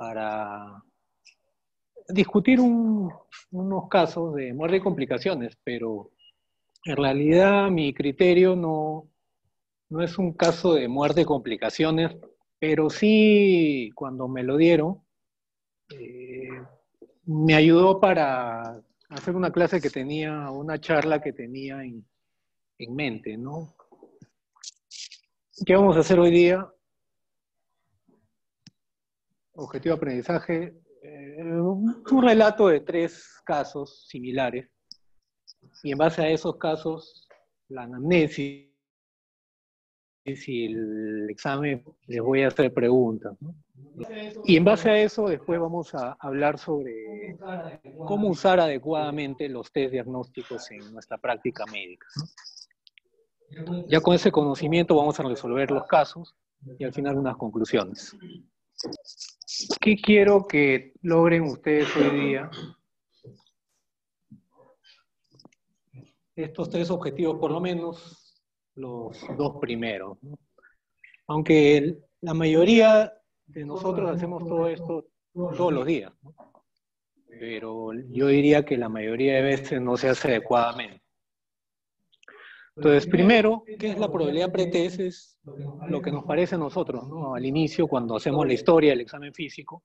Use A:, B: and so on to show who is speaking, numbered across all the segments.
A: para discutir unos casos de muerte y complicaciones, pero en realidad mi criterio no, no es un caso de muerte y complicaciones, pero sí cuando me lo dieron, eh, me ayudó para hacer una clase que tenía, una charla que tenía en, en mente, ¿no? ¿Qué vamos a hacer hoy día? Objetivo de aprendizaje, eh, un relato de tres casos similares y en base a esos casos, la anamnesis y el examen, les voy a hacer preguntas. Y en base a eso, después vamos a hablar sobre cómo usar adecuadamente los test diagnósticos en nuestra práctica médica. Ya con ese conocimiento vamos a resolver los casos y al final unas conclusiones. ¿Qué quiero que logren ustedes hoy día? Estos tres objetivos, por lo menos los dos primeros. Aunque la mayoría de nosotros hacemos todo esto todos los días, pero yo diría que la mayoría de veces no se hace adecuadamente. Entonces, primero, ¿qué es la probabilidad pretest? Es lo que nos parece a nosotros, ¿no? Al inicio, cuando hacemos la historia del examen físico,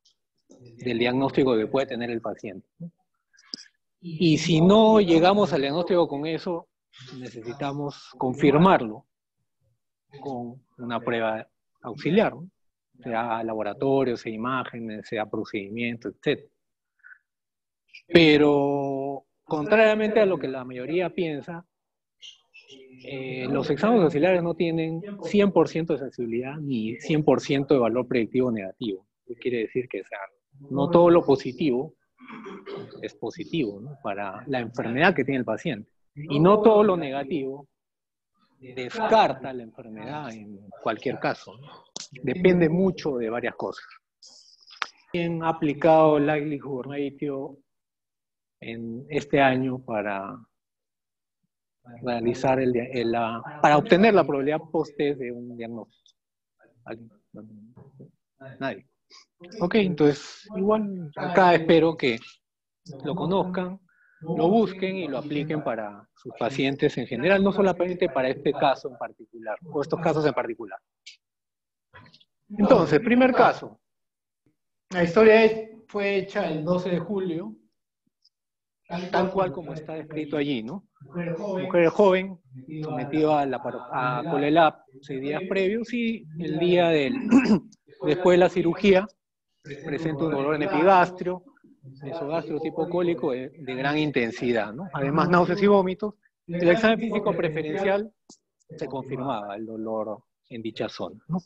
A: del diagnóstico que puede tener el paciente. Y si no llegamos al diagnóstico con eso, necesitamos confirmarlo con una prueba auxiliar, sea laboratorio, sea imágenes, sea procedimiento, etc. Pero, contrariamente a lo que la mayoría piensa, eh, los exámenes auxiliares no tienen 100% de sensibilidad ni 100% de valor predictivo negativo. ¿Qué quiere decir que no todo lo positivo es positivo para la enfermedad que tiene el paciente. Y no todo lo negativo descarta la enfermedad en cualquier caso. Depende mucho de varias cosas. ¿Quién ha aplicado el likelihood ratio en este año para realizar el, para obtener la probabilidad post de un diagnóstico? Nadie. Ok, entonces igual acá espero que lo conozcan, lo busquen y lo apliquen para sus pacientes en general, no solamente para este caso en particular, o estos casos en particular. Entonces, primer caso. La historia fue hecha el 12 de julio tal cual como está descrito allí, ¿no? Mujer joven, sometido a la a Colelab seis días previos y el día del, después de la cirugía presenta un dolor en epigastrio, esogastrio tipo cólico de, de, gran intensidad, ¿no? Además náuseas y vómitos. El examen físico preferencial se confirmaba el dolor en dicha zona, ¿no?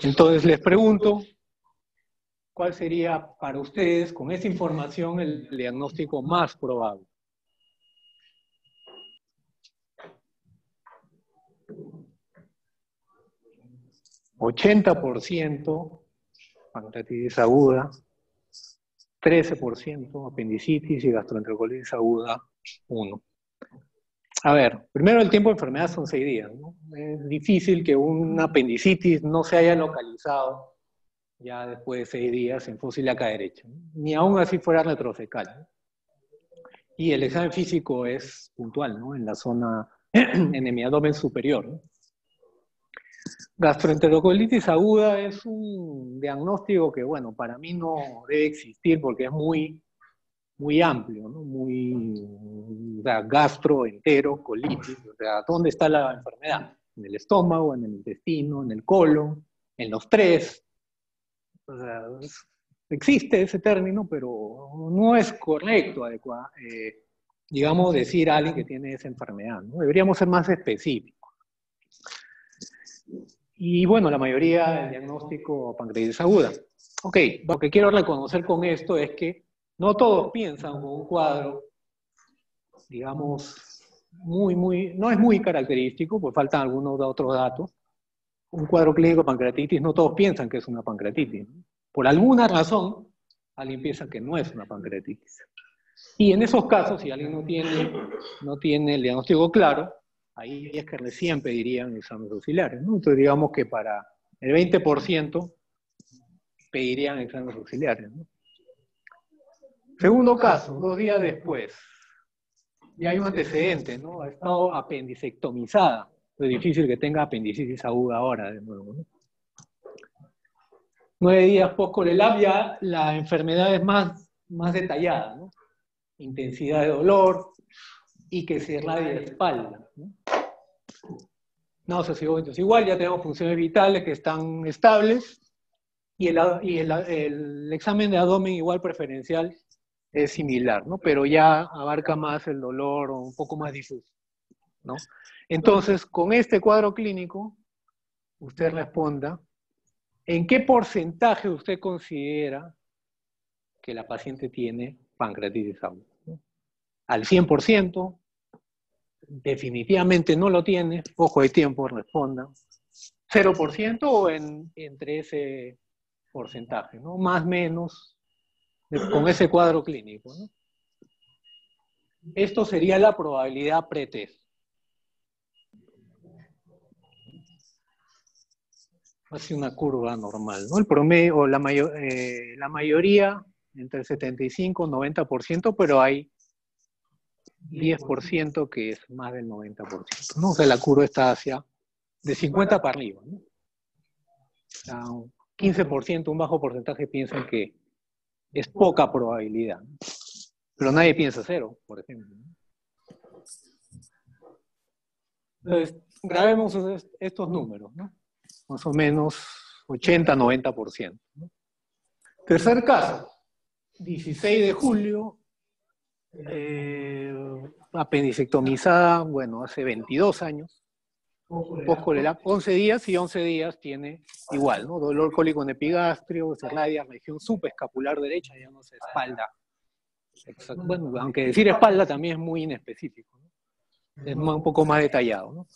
A: Entonces les pregunto, ¿cuál sería para ustedes, con esa información, el diagnóstico más probable? ¿80% pancreatitis aguda, 13% apendicitis y gastroenterocolitis aguda 1. A ver, primero el tiempo de enfermedad son 6 días. Es difícil que un apendicitis no se haya localizado ya después de seis días en acá derecha, ni aún así fuera retrofecal. Y el examen físico es puntual, ¿no? En la zona, en el abdomen superior. Gastroenterocolitis aguda es un diagnóstico que, bueno, para mí no debe existir porque es muy, muy amplio, ¿no? Muy, o sea, gastroenterocolitis, o sea, ¿dónde está la enfermedad? En el estómago, en el intestino, en el colon, en los tres, o sea, existe ese término, pero no es correcto, adecuado, eh, digamos, decir a alguien que tiene esa enfermedad. ¿no? Deberíamos ser más específicos. Y bueno, la mayoría del diagnóstico pancreatitis aguda. Ok, lo que quiero reconocer con esto es que no todos piensan con un cuadro, digamos, muy, muy, no es muy característico, pues faltan algunos otros datos, un cuadro clínico de pancreatitis, no todos piensan que es una pancreatitis. Por alguna razón, alguien piensa que no es una pancreatitis. Y en esos casos, si alguien no tiene, no tiene el diagnóstico claro, ahí es que recién pedirían exámenes auxiliares. Entonces digamos que para el 20% pedirían exámenes auxiliares. Segundo caso, dos días después. Ya hay un antecedente, ¿no? Ha estado apendicectomizada. Es difícil que tenga apendicitis aguda ahora, de nuevo. Nueve días post-colelab ya la enfermedad es más, más detallada, ¿no? Intensidad de dolor y que se irradia la espalda. ¿no? Náuseas y vómitos igual, ya tenemos funciones vitales que están estables y, el, y el, el examen de abdomen igual preferencial es similar, ¿no? Pero ya abarca más el dolor o un poco más difuso, ¿no? Entonces, con este cuadro clínico, usted responda, ¿en qué porcentaje usted considera que la paciente tiene pancreatitis aguda? ¿Al 100%? Definitivamente no lo tiene, ojo de tiempo, responda. ¿0% o en, entre ese porcentaje? ¿no? Más menos, con ese cuadro clínico. ¿no? Esto sería la probabilidad pretest. Hace una curva normal, ¿no? El promedio, la, eh, la mayoría entre el 75 y 90%, pero hay 10% que es más del 90%, ¿no? O sea, la curva está hacia de 50 para arriba, ¿no? O sea, un 15%, un bajo porcentaje piensan que es poca probabilidad. Pero nadie piensa cero, por ejemplo. Entonces, grabemos estos números, ¿no? Más o menos 80-90%. ¿no? Tercer caso, 16 de julio, eh, apendicectomizada, bueno, hace 22 años, post-colelap, 11 días y 11 días tiene igual, ¿no? Dolor cólico en epigastrio, cerradia, región subescapular derecha, ya no se espalda. Bueno, aunque decir espalda también es muy inespecífico, ¿no? es un poco más detallado. ¿no?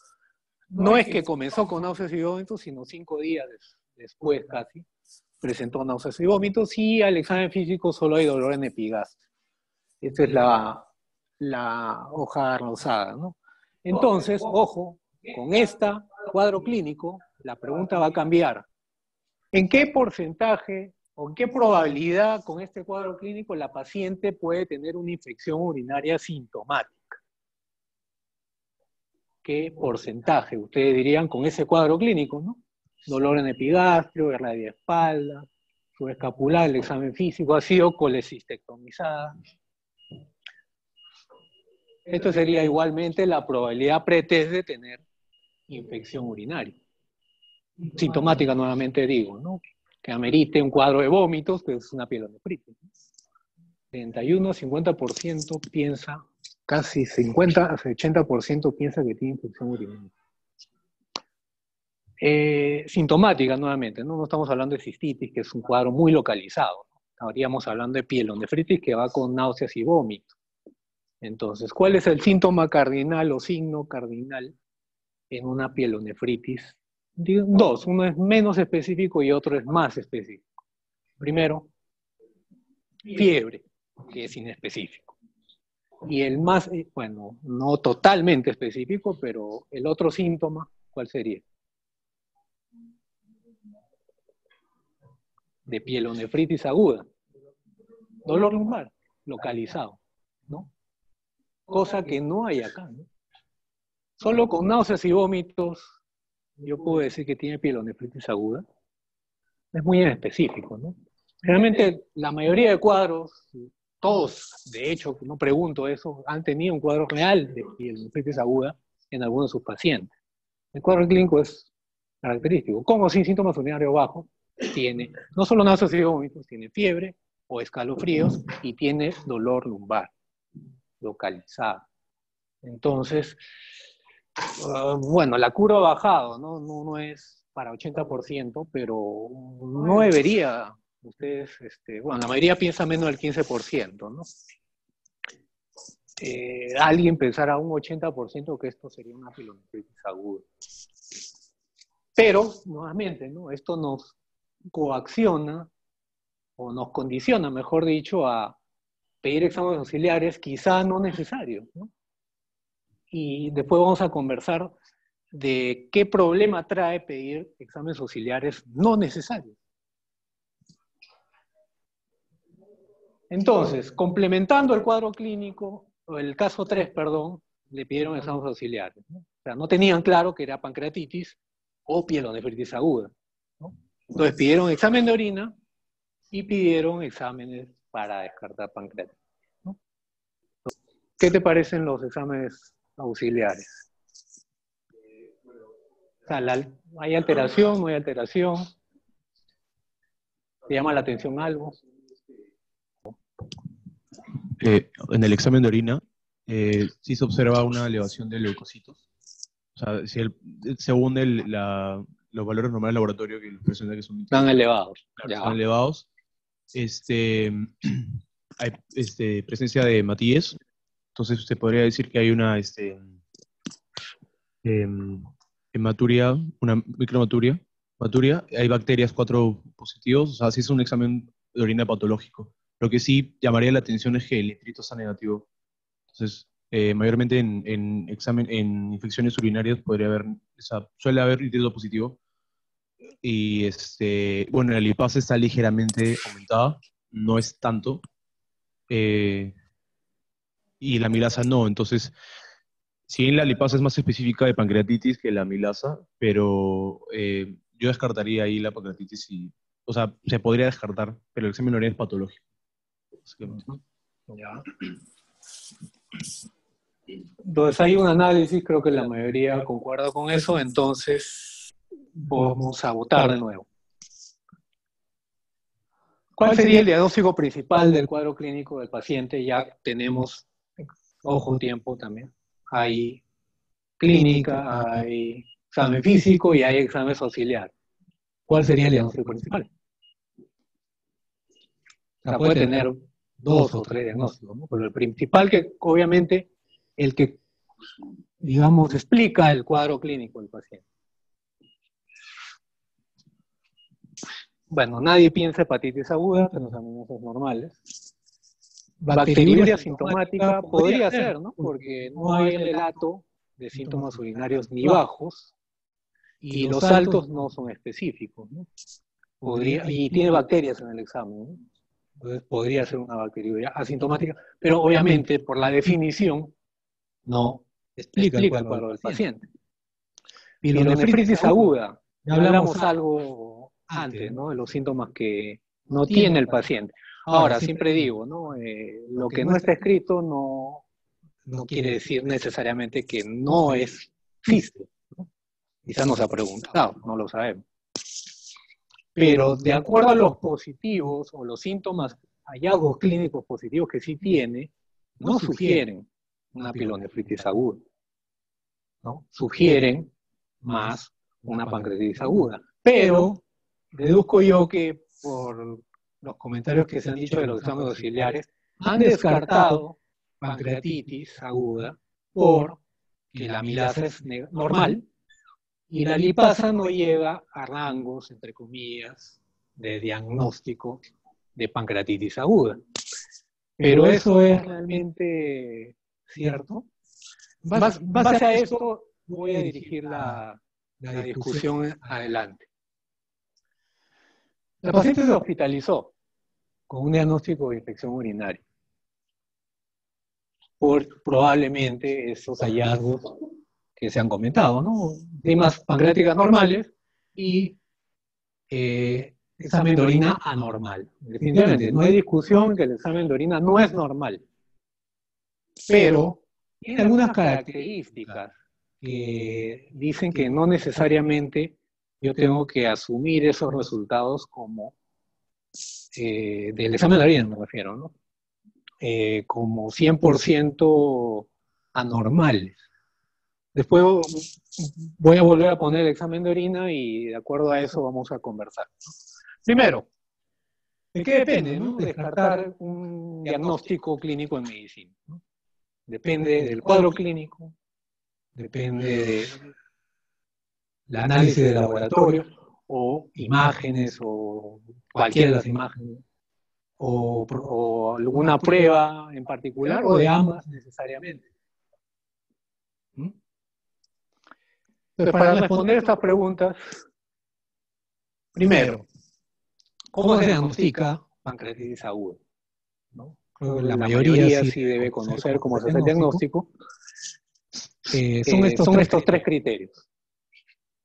A: No es que comenzó con náuseas y vómitos, sino cinco días después casi presentó náuseas y vómitos y al examen físico solo hay dolor en epigastrio. Esta es la, la hoja rosada, ¿no? Entonces, ojo, con este cuadro clínico, la pregunta va a cambiar. ¿En qué porcentaje o en qué probabilidad con este cuadro clínico la paciente puede tener una infección urinaria sintomática? ¿Qué porcentaje? Ustedes dirían con ese cuadro clínico, ¿no? Dolor en epigastrio, guerra de espalda, subescapular, el examen físico ha sido colecistectomizada, esto sería igualmente la probabilidad pretest de tener infección urinaria. Sintomática, nuevamente digo, ¿no? Que amerite un cuadro de vómitos, que es una pielonefritis. 31 50% piensa, casi 50 80% piensa que tiene infección urinaria. Eh, sintomática, nuevamente, ¿no? no estamos hablando de cistitis, que es un cuadro muy localizado. Estaríamos hablando de pielonefritis que va con náuseas y vómitos. Entonces, ¿cuál es el síntoma cardinal o signo cardinal en una pielonefritis? Dos, uno es menos específico y otro es más específico. Primero, fiebre, que es inespecífico. Y el más, eh, bueno, no totalmente específico, pero el otro síntoma, ¿cuál sería? De pielonefritis aguda. Dolor lumbar, localizado, ¿no? cosa que no hay acá. ¿no? Solo con náuseas y vómitos, yo puedo decir que tiene pielonefritis aguda. Es muy específico, ¿no? Realmente la mayoría de cuadros, todos, de hecho, no pregunto eso, han tenido un cuadro real de pielonefritis aguda en algunos de sus pacientes. El cuadro clínico es característico. Como sin síntomas urinarios bajos, tiene no solo náuseas y vómitos, tiene fiebre o escalofríos y tiene dolor lumbar localizada. Entonces, ah, bueno, la curva ha bajado, ¿no? No, es para 80%, pero no debería, ustedes, este, bueno, la mayoría piensa menos del 15%, ¿no? Eh, alguien pensará un 80% que esto sería una pielonefritis aguda. Pero, nuevamente, ¿no? Esto nos coacciona o nos condiciona, mejor dicho, a pedir exámenes auxiliares quizá no necesarios. ¿no? Y después vamos a conversar de qué problema trae pedir exámenes auxiliares no necesarios. Entonces, complementando el cuadro clínico, o el caso 3, perdón, le pidieron exámenes auxiliares. O sea, no tenían claro que era pancreatitis o pielonefritis aguda. ¿no? Entonces pidieron examen de orina y pidieron exámenes para descartar pancreatitis. ¿Qué te parecen los exámenes auxiliares? O ¿Hay alteración? ¿No hay alteración? ¿Te llama la atención algo?
B: Eh, en el examen de orina, eh, sí se observa una elevación de leucocitos. O sea, si el- según el- la- los valores normales del laboratorio que presenta que son,
A: Están elevados.
B: Están elevados, este, hay este, presencia de matíes. Entonces se podría decir que hay una este, em, hematuria, una micromaturia. Maturia, hay bacterias cuatro positivos, o sea, sí es un examen de orina patológico. Lo que sí llamaría la atención es que el nitrito está negativo. Entonces, eh, mayormente en, en examen, en infecciones urinarias podría haber, o sea, suele haber nitrito positivo. Y este, bueno, la lipasa está ligeramente aumentada, no es tanto. Eh, y la milasa no. Entonces, si bien la lipasa es más específica de pancreatitis que la milasa, pero eh, yo descartaría ahí la pancreatitis y, o sea, se podría descartar, pero el examen orina es patológico. Básicamente.
A: Ya. Entonces hay un análisis, creo que la mayoría concuerda con eso, entonces vamos a votar de nuevo. ¿Cuál sería el diagnóstico principal del cuadro clínico del paciente? Ya tenemos, ojo, tiempo también. Hay clínica, hay examen físico y hay examen auxiliar. ¿Cuál sería el diagnóstico principal? O sea, puede tener dos o tres diagnósticos, ¿no? Pero el principal que, obviamente, el que, digamos, explica el cuadro clínico del paciente. Bueno, nadie piensa hepatitis aguda, en los amenazas normales. Bacteriuria sintomática podría ser, ¿no? Porque no hay relato de síntomas urinarios ni bajos y los altos no son específicos, ¿no? Podría, y tiene bacterias en el examen, ¿no? Entonces podría ser una bacteriuria asintomática, pero obviamente por la definición no explica, el cuadro del paciente. Pielonefritis aguda, ya hablamos algo antes, ¿no? De los síntomas que no tiene el paciente. Ahora, siempre digo, ¿no? Eh, lo que no está escrito no, no quiere decir necesariamente que no es existe. ¿no? Quizás nos ha preguntado, no lo sabemos. Pero de acuerdo a los positivos o los síntomas, hallazgos clínicos positivos que sí tiene, no sugieren una pielonefritis aguda. ¿no? Sugieren más una pancreatitis aguda. Pero deduzco yo que por los comentarios que se han dicho de los exámenes auxiliares, han descartado pancreatitis aguda por que la milasa es normal y la lipasa no llega a rangos, entre comillas, de diagnóstico de pancreatitis aguda. Pero eso es realmente cierto. Bas, base a esto voy a dirigir la, la discusión adelante. La paciente se hospitalizó con un diagnóstico de infección urinaria por probablemente esos hallazgos que se han comentado, ¿no? Enzimas pancreáticas normales y eh, examen de orina anormal. Definitivamente, no hay discusión que el examen de orina no es normal, pero tiene algunas características que dicen que no necesariamente yo tengo que asumir esos resultados como eh, del examen de orina, me refiero, ¿no? Eh, como 100% anormales. Después voy a volver a poner el examen de orina y de acuerdo a eso vamos a conversar. Primero, ¿de qué depende? No? Descartar un diagnóstico clínico en medicina. ¿no? Depende del cuadro clínico, depende del análisis de laboratorio o imágenes o cualquiera de las imágenes o, o alguna prueba en particular o de ambas necesariamente. ¿Mm? Entonces, para responder estas preguntas, primero, ¿cómo se diagnostica pancreatitis aguda? ¿no? la, mayoría, sí, debe conocer cómo se hace el diagnóstico. Eh, son, estos, son tres estos, tres criterios.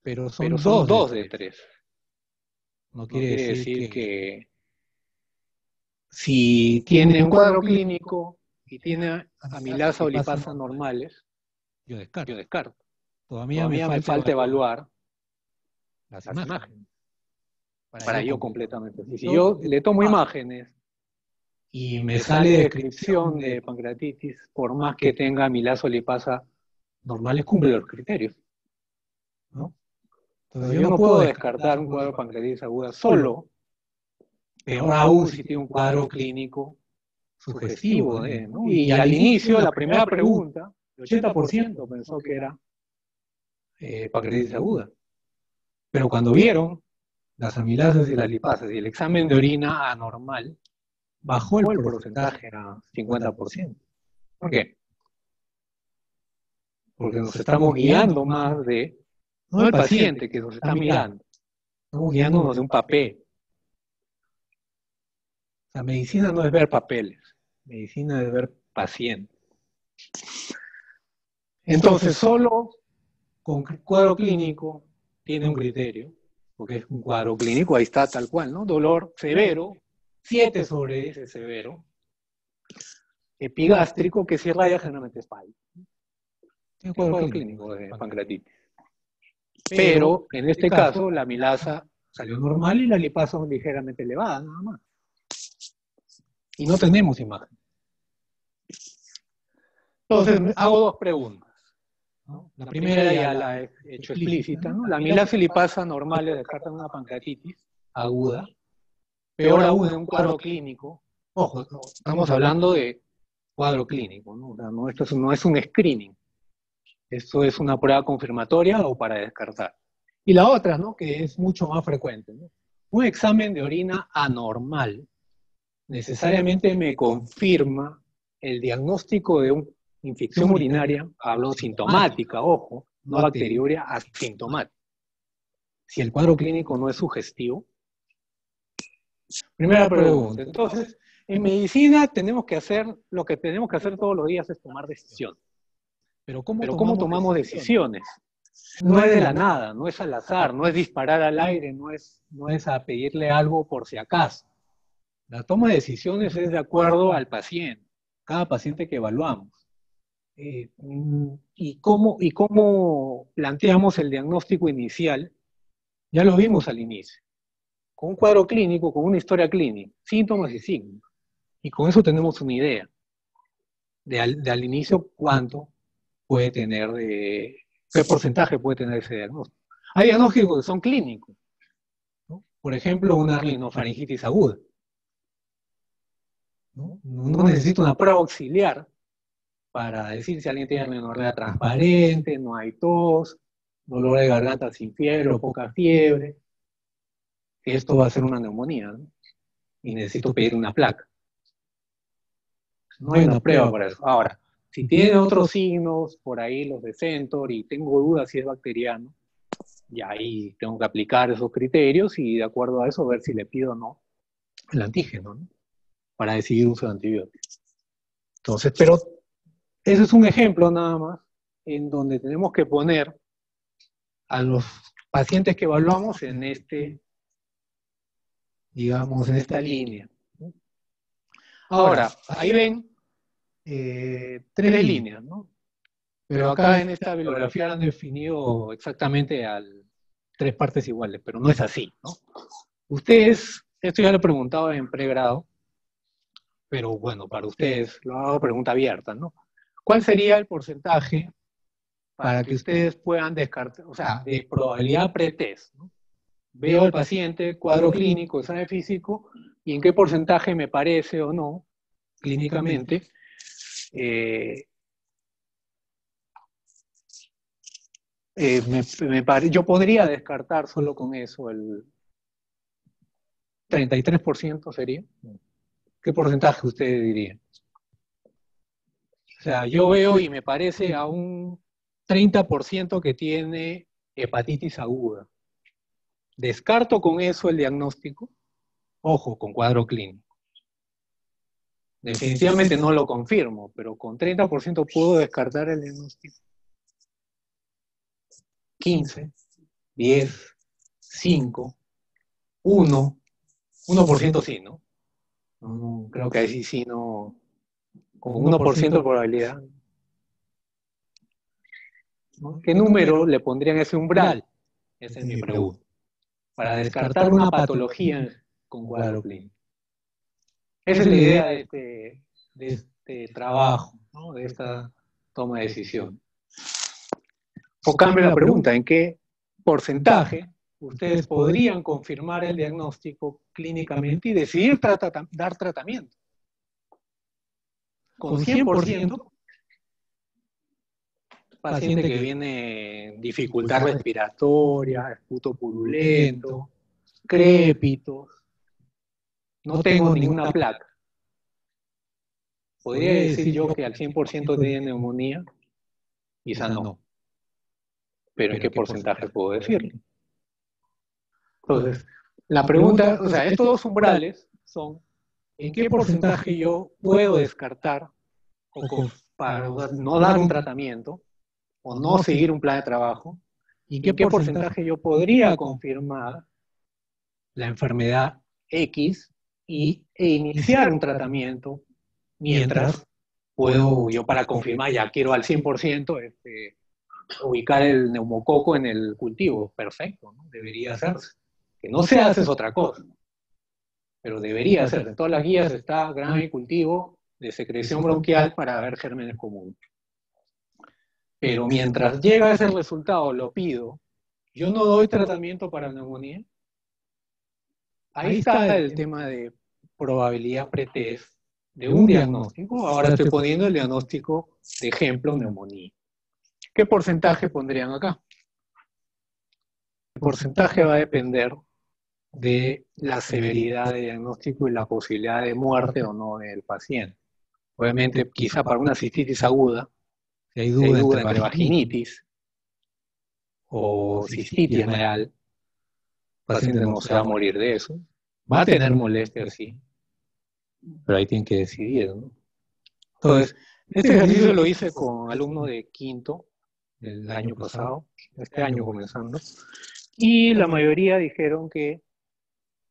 A: Pero son, dos, de tres. No quiere, decir, que, si tiene un cuadro clínico y tiene amilasa o lipasa normales, yo descarto. Yo descarto. Todavía, me, falta, evaluar las, imágenes. Para, yo completamente. Y si yo le tomo imágenes y me sale descripción de pancreatitis, por más que tenga amilasa o lipasa normales, cumple los criterios. ¿no? Entonces, yo no puedo descartar un cuadro de pancreatitis aguda solo, peor aún si tiene un cuadro clínico sugestivo. De, ¿no? y, al inicio, la primera pregunta, el 80% pensó que era eh, pancreatitis aguda. Pero cuando vieron las amilasas y las lipasas y el examen de orina anormal, bajó el porcentaje a 50%. ¿Por qué? Porque nos estamos guiando más de, no el paciente que nos está mirando, estamos guiándonos de un papel. La medicina no es ver papeles, medicina es ver pacientes. Entonces, solo con cuadro clínico tiene un criterio, porque es un cuadro clínico, ahí está tal cual, ¿no? Dolor severo, 7 sobre ese severo, epigástrico, que si raya generalmente espalda. Es un cuadro clínico de pancreatitis. Pero, en este caso, la milasa salió normal y la lipasa ligeramente elevada, nada más. Y no tenemos imagen. Entonces, hago dos preguntas. La, primera, ya la he hecho explícita. ¿no? La milasa y lipasa normales descartan una pancreatitis aguda, peor aún en un cuadro clínico. Ojo, estamos hablando de cuadro clínico, ¿no? esto no es un screening. Esto es una prueba confirmatoria o para descartar. Y la otra, ¿no? que es mucho más frecuente. Un examen de orina anormal necesariamente me confirma el diagnóstico de una infección urinaria, hablo sintomática, ojo, no bacteriuria, asintomática. Si el cuadro clínico no es sugestivo. Primera pregunta. Entonces, en medicina tenemos que hacer, lo que tenemos que hacer todos los días es tomar decisiones. Pero ¿cómo, tomamos, decisiones? No es de la nada, no es al azar, no es disparar al aire, no es, no es a pedirle algo por si acaso. La toma de decisiones es de acuerdo al paciente, cada paciente que evaluamos. Eh, y, cómo, y cómo planteamos el diagnóstico inicial, ya lo vimos al inicio. Con un cuadro clínico, con una historia clínica, síntomas y signos. Y con eso tenemos una idea de al, inicio cuánto puede tener, de, qué porcentaje puede tener ese diagnóstico. Hay diagnósticos que son clínicos. Por ejemplo, una rinofaringitis aguda. ¿no? necesito una prueba auxiliar para decir si alguien tiene menorrea transparente, no hay tos, dolor de garganta sin fiebre o poca fiebre. Esto va a ser una neumonía, Y necesito pedir una placa. No hay una prueba para eso. Ahora, si tiene otros signos, por ahí los de Centor, y tengo dudas si es bacteriano, y ahí tengo que aplicar esos criterios y de acuerdo a eso ver si le pido o no el antígeno, ¿no? para decidir uso de antibióticos. Entonces, pero ese es un ejemplo nada más en donde tenemos que poner a los pacientes que evaluamos en este, digamos, en esta línea. Ahora, ahí ven eh, tres líneas, ¿no? Pero acá en esta bibliografía han definido exactamente al tres partes iguales, pero no es así, ¿no? Ustedes, esto ya lo he preguntado en pregrado, pero bueno, para ustedes, lo hago pregunta abierta, ¿no? ¿Cuál sería el porcentaje para que ustedes puedan descartar, o sea, de probabilidad pretest, ¿no? Veo al paciente, cuadro clínico, examen físico, y en qué porcentaje me parece o no, clínicamente, eh, eh, me, yo podría descartar solo con eso el 33% sería. ¿qué porcentaje usted diría? O sea, yo veo y me parece a un 30% que tiene hepatitis aguda. Descarto con eso el diagnóstico, ojo, con cuadro clínico. definitivamente no lo confirmo, pero con 30% puedo descartar el diagnóstico. 15, 10, 5, 1, 1% sí, ¿no? creo que ahí sí, sí, no. Con 1% de probabilidad. ¿Qué número le pondrían ese umbral? Esa es mi pregunta. Para descartar una patología con cuadro clínico. Esa es la idea de este, de este trabajo, ¿no? de esta toma de decisión. O cambio la pregunta, ¿en qué porcentaje ustedes podrían confirmar el diagnóstico clínicamente y decidir dar tratamiento? Con 100%, paciente que viene dificultad respiratoria, esputo purulento, crépitos, no tengo ninguna placa. ¿Podría decir yo que al 100% tiene neumonía? Quizá no. Pero ¿en qué porcentaje puedo decirlo? Entonces, la pregunta, o sea, estos dos umbrales son ¿en qué porcentaje yo puedo descartar o para no dar un tratamiento o no seguir un plan de trabajo? ¿Y en qué porcentaje yo podría confirmar la enfermedad X y, e iniciar un tratamiento mientras puedo yo para confirmar, ya quiero al 100% este, ubicar el neumococo en el cultivo. Perfecto, ¿no? debería hacerse. Que no se hace es otra cosa, pero debería hacerse. En todas las guías está grano y cultivo de secreción bronquial para ver gérmenes comunes. Pero mientras llega ese resultado, lo pido, yo no doy tratamiento para neumonía. Ahí está el tema de probabilidad pretest de un diagnóstico. Ahora estoy poniendo el diagnóstico de ejemplo neumonía. ¿Qué porcentaje pondrían acá? El porcentaje va a depender de la severidad de diagnóstico y la posibilidad de muerte o no del paciente. Obviamente, quizá para una cistitis aguda, si hay duda, entre, vaginitis o cistitis real, el paciente no se va a morir de eso. Va a tener molestias, sí, pero ahí tienen que decidir, ¿no? Entonces, este ejercicio lo hice con alumnos de quinto del año pasado, este año comenzando, y la mayoría dijeron que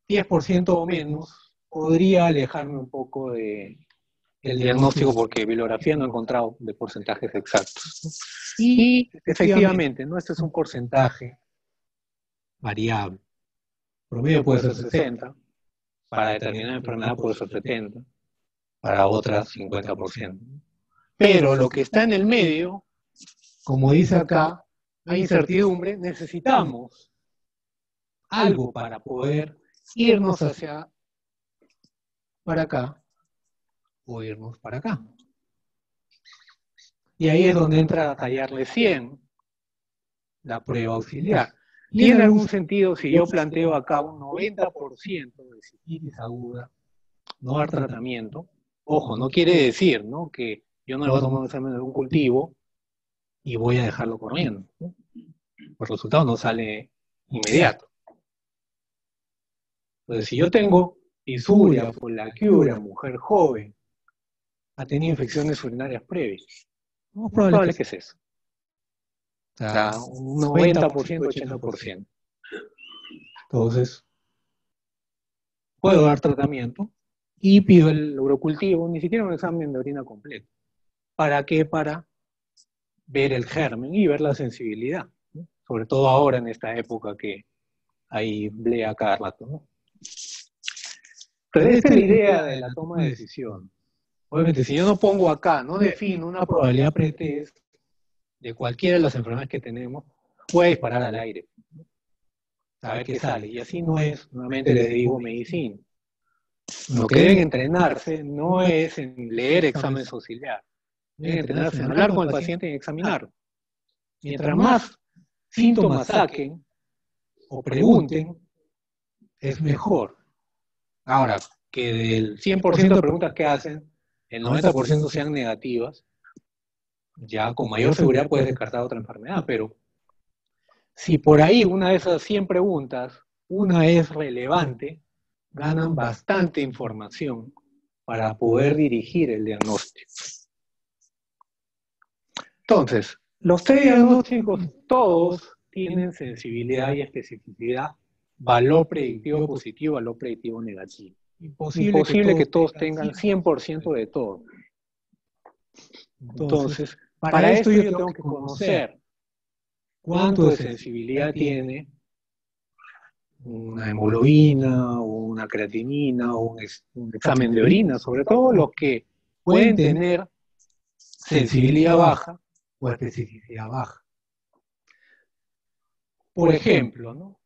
A: 10% o menos podría alejarme un poco de el diagnóstico porque bibliografía no he encontrado de porcentajes exactos. Y efectivamente, ¿no? Este es un porcentaje variable. Promedio puede ser 60, para determinada enfermedad puede ser 70, para otras 50%. Pero lo que está en el medio, como dice acá, hay incertidumbre, necesitamos algo para poder irnos hacia para acá o irnos para acá. Y ahí es donde entra a tallarle 100 la prueba auxiliar. ¿Tiene algún sentido si yo planteo acá un 90% de cistitis aguda, no dar tratamiento? Ojo, no quiere decir ¿no? que yo no le voy a tomar un examen de un cultivo y voy a dejarlo corriendo. El resultado no sale inmediato. Entonces, si yo tengo isuria, cura, mujer joven, ha tenido infecciones urinarias previas, ¿cómo probable que es eso. O sea, un 90%, 80%. Entonces, puedo dar tratamiento y pido el urocultivo, ni siquiera un examen de orina completo. ¿Para qué? Para ver el germen y ver la sensibilidad. Sobre todo ahora en esta época que hay blea cada rato. ¿no? Pero esta es la idea de la toma de decisión. Obviamente, si yo no pongo acá, no defino una probabilidad pretest de cualquiera de las enfermedades que tenemos, puede disparar al aire. A ver qué sale. Y así no es, nuevamente les digo, medicina. Lo que deben entrenarse no es en leer exámenes auxiliares. Deben entrenarse en hablar con el paciente y examinarlo. Mientras más síntomas saquen o pregunten, es mejor. Ahora, que del 100% de preguntas que hacen, el 90% sean negativas, ya con mayor seguridad puedes descartar otra enfermedad, pero si por ahí una de esas 100 preguntas, una es relevante, ganan bastante información para poder dirigir el diagnóstico. Entonces, los tres diagnósticos todos tienen sensibilidad y especificidad, valor predictivo positivo, valor predictivo negativo. Imposible, que, todos tengan 100% de todo. Entonces, para, esto yo tengo que conocer cuánto de sensibilidad tiene una hemoglobina, o una creatinina, o un, examen de orina, sobre todo los que pueden tener sensibilidad baja o especificidad baja. Por ejemplo, ¿no?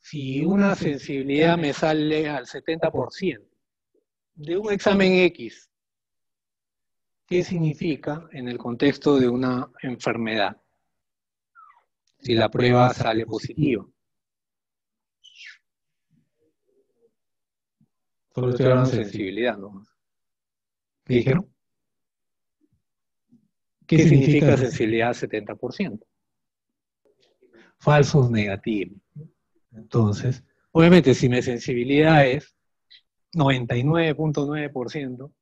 A: Si una sensibilidad me sale al 70% de un examen X, ¿qué significa en el contexto de una enfermedad? Si la prueba sale positiva. Solo estoy hablando de sensibilidad, ¿no? ¿Qué dijeron? ¿Qué significa sensibilidad 70%? Falsos negativos. Entonces, obviamente si mi sensibilidad es 99.9%,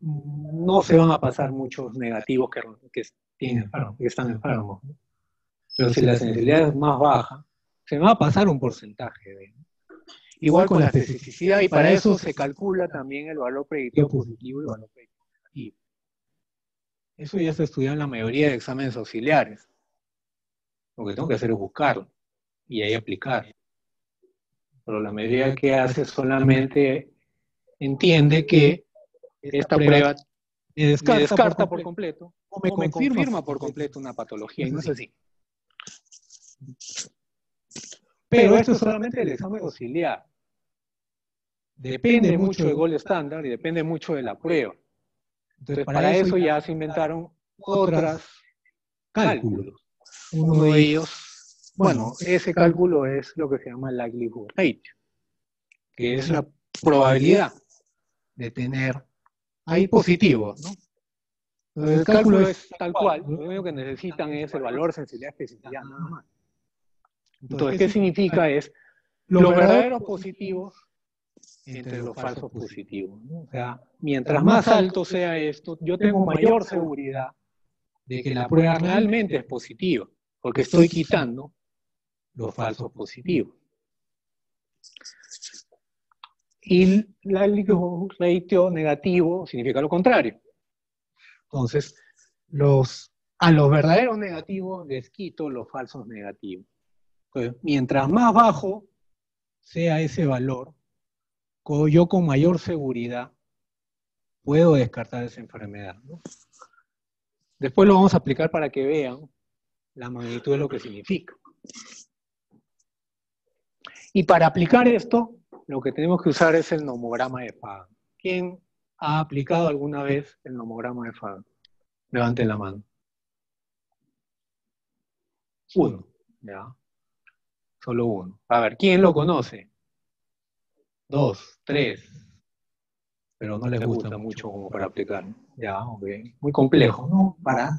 A: no se van a pasar muchos negativos que, que, tienen, que están enfermos. Pero si la sensibilidad es más baja, se va a pasar un porcentaje. De, igual con la especificidad, y para eso se calcula también el valor predictivo positivo y el valor predictivo negativo. Eso ya se estudia en la mayoría de exámenes auxiliares. Lo que tengo que hacer es buscarlo y ahí aplicar. Pero la mayoría que hace solamente entiende que esta prueba me descarta, por, completo o me, confirma, por completo una patología, y no es así. Pero esto es solamente el examen auxiliar. Depende mucho del gol estándar y depende mucho de la prueba. Entonces, para eso ya se inventaron otros cálculos. Uno de ellos bueno, ese cálculo es lo que se llama likelihood rate, que es la probabilidad de tener ahí positivos, ¿no? el cálculo es tal cual, lo único que necesitan es el valor, sensibilidad, especificidad, nada más. Entonces, ¿qué significa? Es los verdaderos positivos entre los falsos positivos. O sea, mientras más alto sea esto, yo tengo mayor seguridad de que la prueba realmente es positiva, porque estoy quitando los falsos positivos. Y la ratio negativo significa lo contrario. Entonces, los, a los verdaderos negativos les quito los falsos negativos. mientras más bajo sea ese valor, yo con mayor seguridad puedo descartar esa enfermedad. Después lo vamos a aplicar para que vean la magnitud de lo que significa. Y para aplicar esto, lo que tenemos que usar es el nomograma de Fagan. ¿Quién ha aplicado alguna vez el nomograma de Fagan? Levante la mano. Uno, ¿ya? Solo uno. A ver, ¿quién lo conoce? Dos, tres. Pero no les gusta mucho como para aplicar. Ya, ok. Muy complejo, ¿no? Para.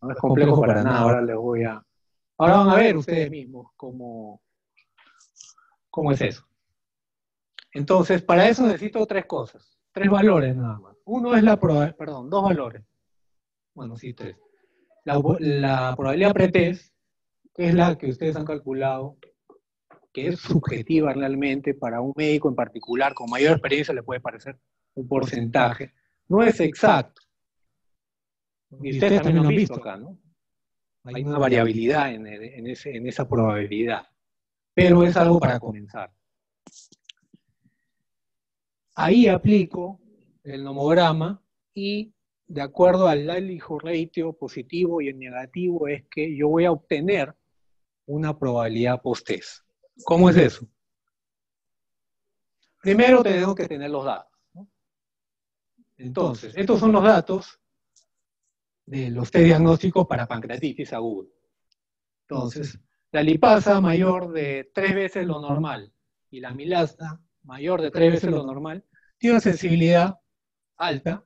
A: No es complejo para nada. Ahora les voy a. Ahora van a ver ustedes mismos cómo ¿Cómo es eso? Entonces, para eso necesito tres cosas, tres valores nada más. Uno es la probabilidad, perdón, dos valores. Bueno, sí, tres. La, probabilidad pretest, que es la que ustedes han calculado, que es subjetiva realmente para un médico en particular, con mayor experiencia le puede parecer un porcentaje. No es exacto. Y ustedes también lo han visto acá, ¿no? Hay una variabilidad en, ese, en esa probabilidad pero es algo para comenzar. Ahí aplico el nomograma y de acuerdo al likelihood ratio positivo y el negativo es que yo voy a obtener una probabilidad post-test. ¿Cómo es eso? Primero tengo que tener los datos. Entonces, estos son los datos de los test diagnósticos para pancreatitis aguda. Entonces, la lipasa mayor de tres veces lo normal y la milasa mayor de tres veces lo normal tiene una sensibilidad alta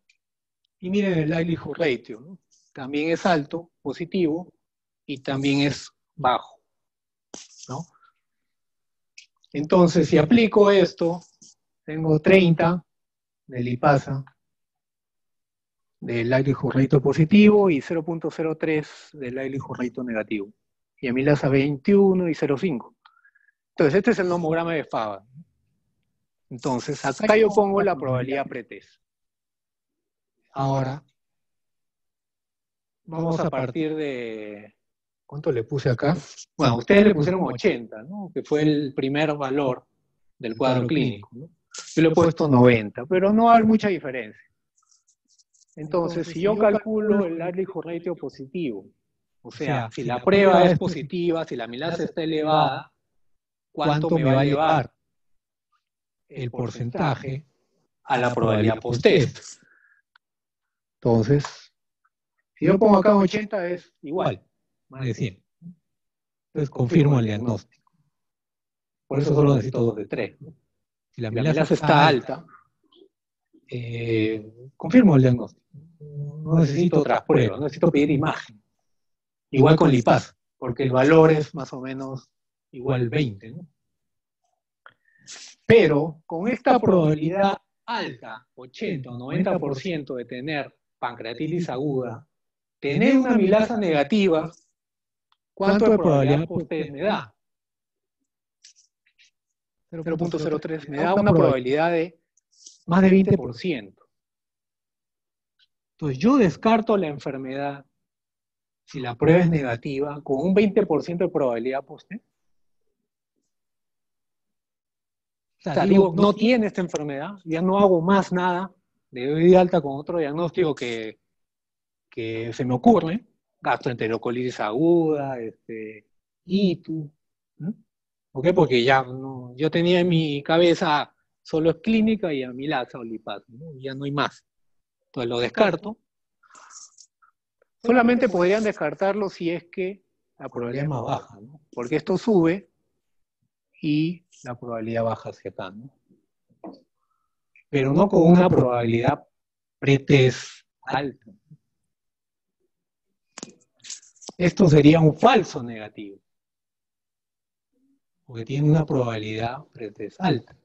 A: y miren el likelihood ratio, también es alto, positivo, y también es bajo. Entonces, si aplico esto, tengo 30 de lipasa del likelihood rate positivo y 0.03 del likelihood rate negativo. Y amilasa 21 y 0.5. Entonces, este es el nomograma de Fava. Entonces, acá yo pongo la probabilidad pretest. Ahora, vamos a partir de... ¿Cuánto le puse acá? Bueno, ustedes le pusieron 80, ¿no? Que fue el primer valor del cuadro clínico. ¿no? Yo le he puesto 90, pero no hay mucha diferencia. Entonces, si yo calculo el likelihood ratio positivo, o sea, si la prueba es positiva, si la milasa está elevada, ¿cuánto me va a llevar el porcentaje a la probabilidad post-test? Entonces, si yo pongo acá 80 es igual, más de 100. Entonces confirmo el diagnóstico. Por eso solo necesito 2 de 3. Si la milasa está alta, eh, confirmo el diagnóstico. No necesito otras pruebas, no necesito pedir imagen. Igual con LIPAS, porque el valor es más o menos igual 20. Pero con esta probabilidad alta, 80 o 90% de tener pancreatitis aguda, tener una milasa negativa, ¿cuánto de probabilidad usted me da? 0.03 me da una probabilidad de más de 20%. Entonces yo descarto la enfermedad si la prueba es negativa con un 20% de probabilidad O sea, digo, no tiene esta enfermedad, ya no hago más nada, le doy de alta con otro diagnóstico que, que se me ocurre, gastroenterocolitis aguda, este, ITU. ¿Por qué? Porque ya no, yo tenía en mi cabeza solo es clínica y amilasa o lipasa, ya no hay más. Entonces lo descarto. Solamente podrían descartarlo si es que la probabilidad es más baja, ¿no? porque esto sube y la probabilidad baja hacia acá. ¿no? Pero no con una probabilidad pretest alta. Esto sería un falso negativo, porque tiene una probabilidad pretest alta.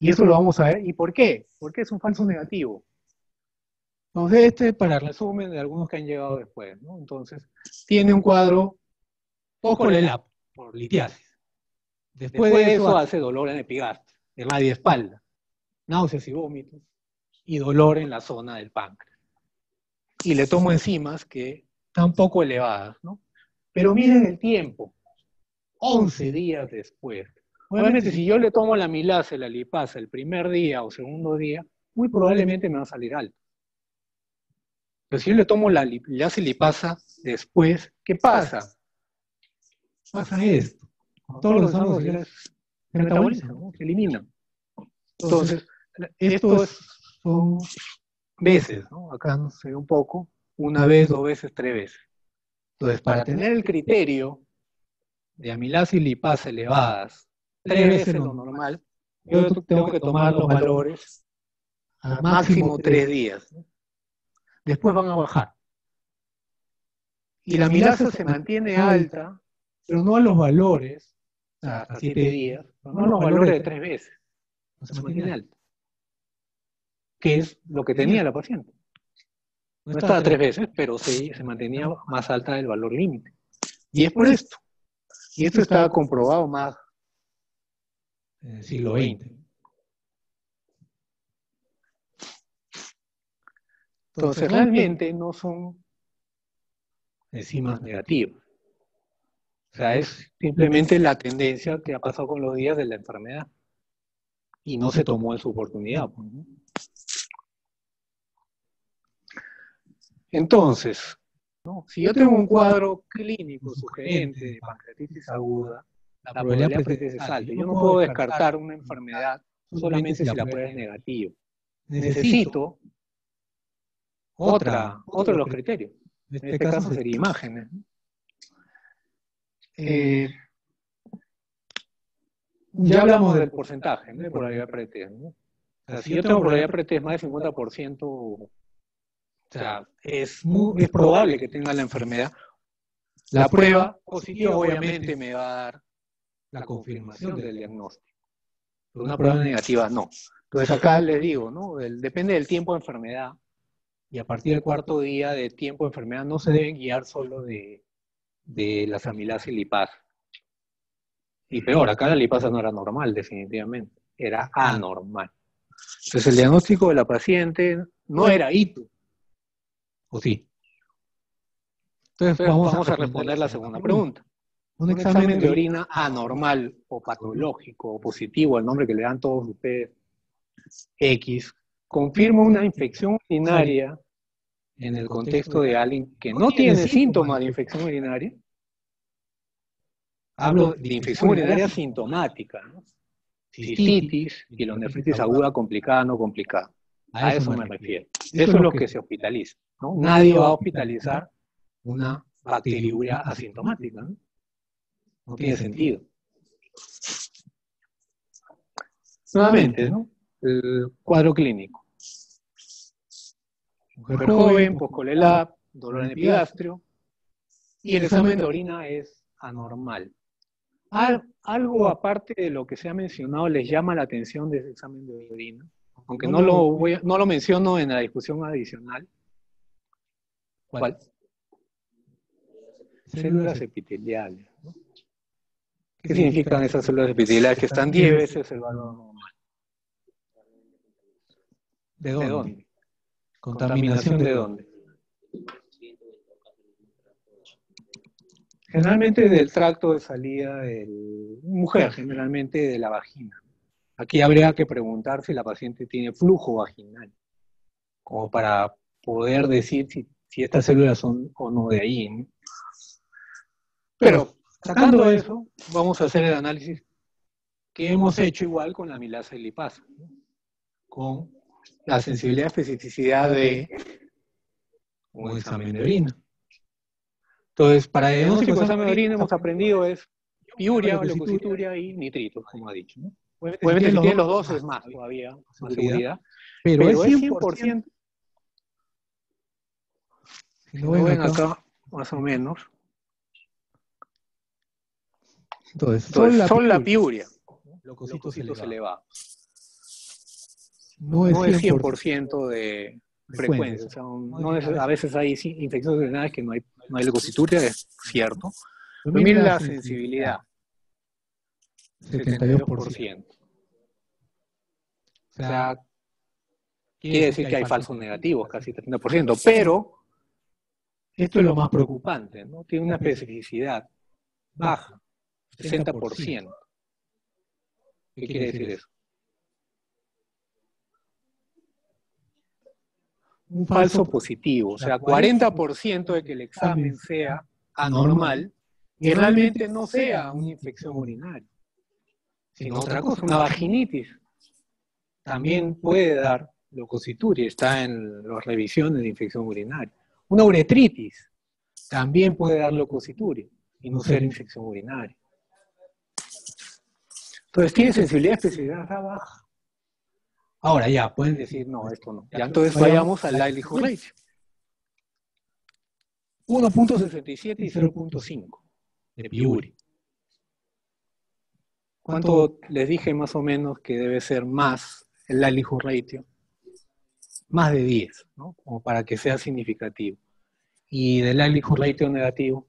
A: Y eso lo vamos a ver. ¿Y por qué? Porque es un falso negativo. Entonces, este para resumen de algunos que han llegado después. ¿no? Entonces, tiene un cuadro poco LELAP, por litiasis. Después, de eso hace dolor en epigastrio, en la espalda, náuseas y vómitos, y dolor en la zona del páncreas. Y le tomo enzimas que están poco elevadas, ¿no? Pero miren el tiempo, 11 días después. Obviamente, si yo le tomo la milasa la lipasa el primer día o segundo día, muy probablemente me va a salir alto. Pero si yo le tomo la milasa y lipasa después, ¿qué pasa? Pasa esto. Todos los árboles se metabolizan, se eliminan. Entonces, esto son veces, ¿no? Acá no se ve un poco, una vez, dos veces, tres veces. Entonces, para tener el criterio de amilasa y lipasa elevadas tres veces lo normal, yo tengo que tomar los valores a máximo tres días. Después van a bajar. Y la milasa se mantiene alta, pero no a los valores, a siete días, no a los valores de tres veces. No se mantiene alta. Que es lo que tenía la paciente. No estaba tres veces, pero se, se mantenía más alta del valor límite. Y es por esto. Y esto está comprobado más en el siglo XX. Entonces, realmente no son enzimas negativas. O sea, es simplemente la tendencia que ha pasado con los días de la enfermedad. Y no se tomó en su oportunidad. Pues, Entonces, si yo tengo un cuadro clínico sugerente de pancreatitis aguda, la probabilidad es alta. Yo no puedo descartar una enfermedad solamente si la prueba es negativa. Necesito otra, otro de los criterios. En este, este caso sería imágenes. Eh, ya hablamos del porcentaje de probabilidad pretest. ¿no? si yo tengo probabilidad pretest más del 50%, o sea, es, muy, es probable que tenga la enfermedad. La prueba positiva obviamente me va a dar la confirmación del diagnóstico. una prueba negativa no. Entonces acá les digo, ¿no? depende del tiempo de enfermedad y a partir del cuarto día de tiempo de enfermedad no se deben guiar solo de, de la amilasa y lipasa. Y peor, acá la lipasa no era normal, definitivamente, era anormal. Entonces el diagnóstico de la paciente no era ITU, ¿o sí? Entonces vamos, a responder la segunda pregunta. Un examen de orina anormal o patológico o positivo, el nombre que le dan todos ustedes, X, confirma una infección urinaria en el contexto de alguien que no tiene síntomas de infección urinaria. Hablo de infección urinaria sintomática, ¿no? cistitis, nefritis aguda complicada, no complicada. A eso me refiero. Eso es lo que se hospitaliza. ¿no? Nadie va a hospitalizar una bacteriuria asintomática. ¿no? no tiene sentido. Nuevamente, ¿no? El cuadro clínico. Mujer joven, poscolelab, dolor en epigastrio, y el examen de orina es anormal. algo aparte de lo que se ha mencionado les llama la atención de ese examen de orina, aunque no lo, voy no lo menciono en la discusión adicional. ¿Cuál? Células epiteliales. ¿Qué significan esas células epiteliales que están 10 veces el valor normal? ¿De dónde? ¿Contaminación de dónde? Generalmente del tracto de salida de mujer, generalmente de la vagina. Aquí habría que preguntar si la paciente tiene flujo vaginal, como para poder decir si, estas células son o no de ahí. Pero Sacando eso, vamos a hacer el análisis que hemos hecho igual con la milasa y lipasa, con la sensibilidad y especificidad de un examen de orina. Entonces, para el diagnóstico de examen de orina hemos aprendido es piuria, leucocituria y nitritos, como ha dicho. ¿no? Obviamente, si tienen los dos es más todavía, más seguridad. Pero, es 100%. Si lo ven acá, más o menos, entonces, son la, piuria, leucocitos elevados. No es 100%, de frecuencia. a veces hay infecciones urinarias que no hay, no hay leucocituria, es cierto. Pero miren la sensibilidad. 72%. O sea, quiere decir que hay falsos negativos, casi 30%, pero esto es lo más preocupante, ¿no? Tiene una especificidad baja. 60%. ¿Qué quiere decir eso? Un falso positivo, o sea, 40% de que el examen sea anormal y realmente no sea una infección urinaria, sino otra cosa, una vaginitis. También puede dar leucocituria, está en las revisiones de infección urinaria. Una uretritis también puede dar leucocituria y no ser infección urinaria. Entonces tiene sensibilidad especialidad baja. Ahora ya, pueden decir, no, esto no. Ya entonces vayamos al likelihood ratio. 1.67 y 0.5 de Piuri. ¿Cuánto les dije más o menos que debe ser más el likelihood ratio? Más de 10, ¿no? Como para que sea significativo. Y del likelihood ratio negativo,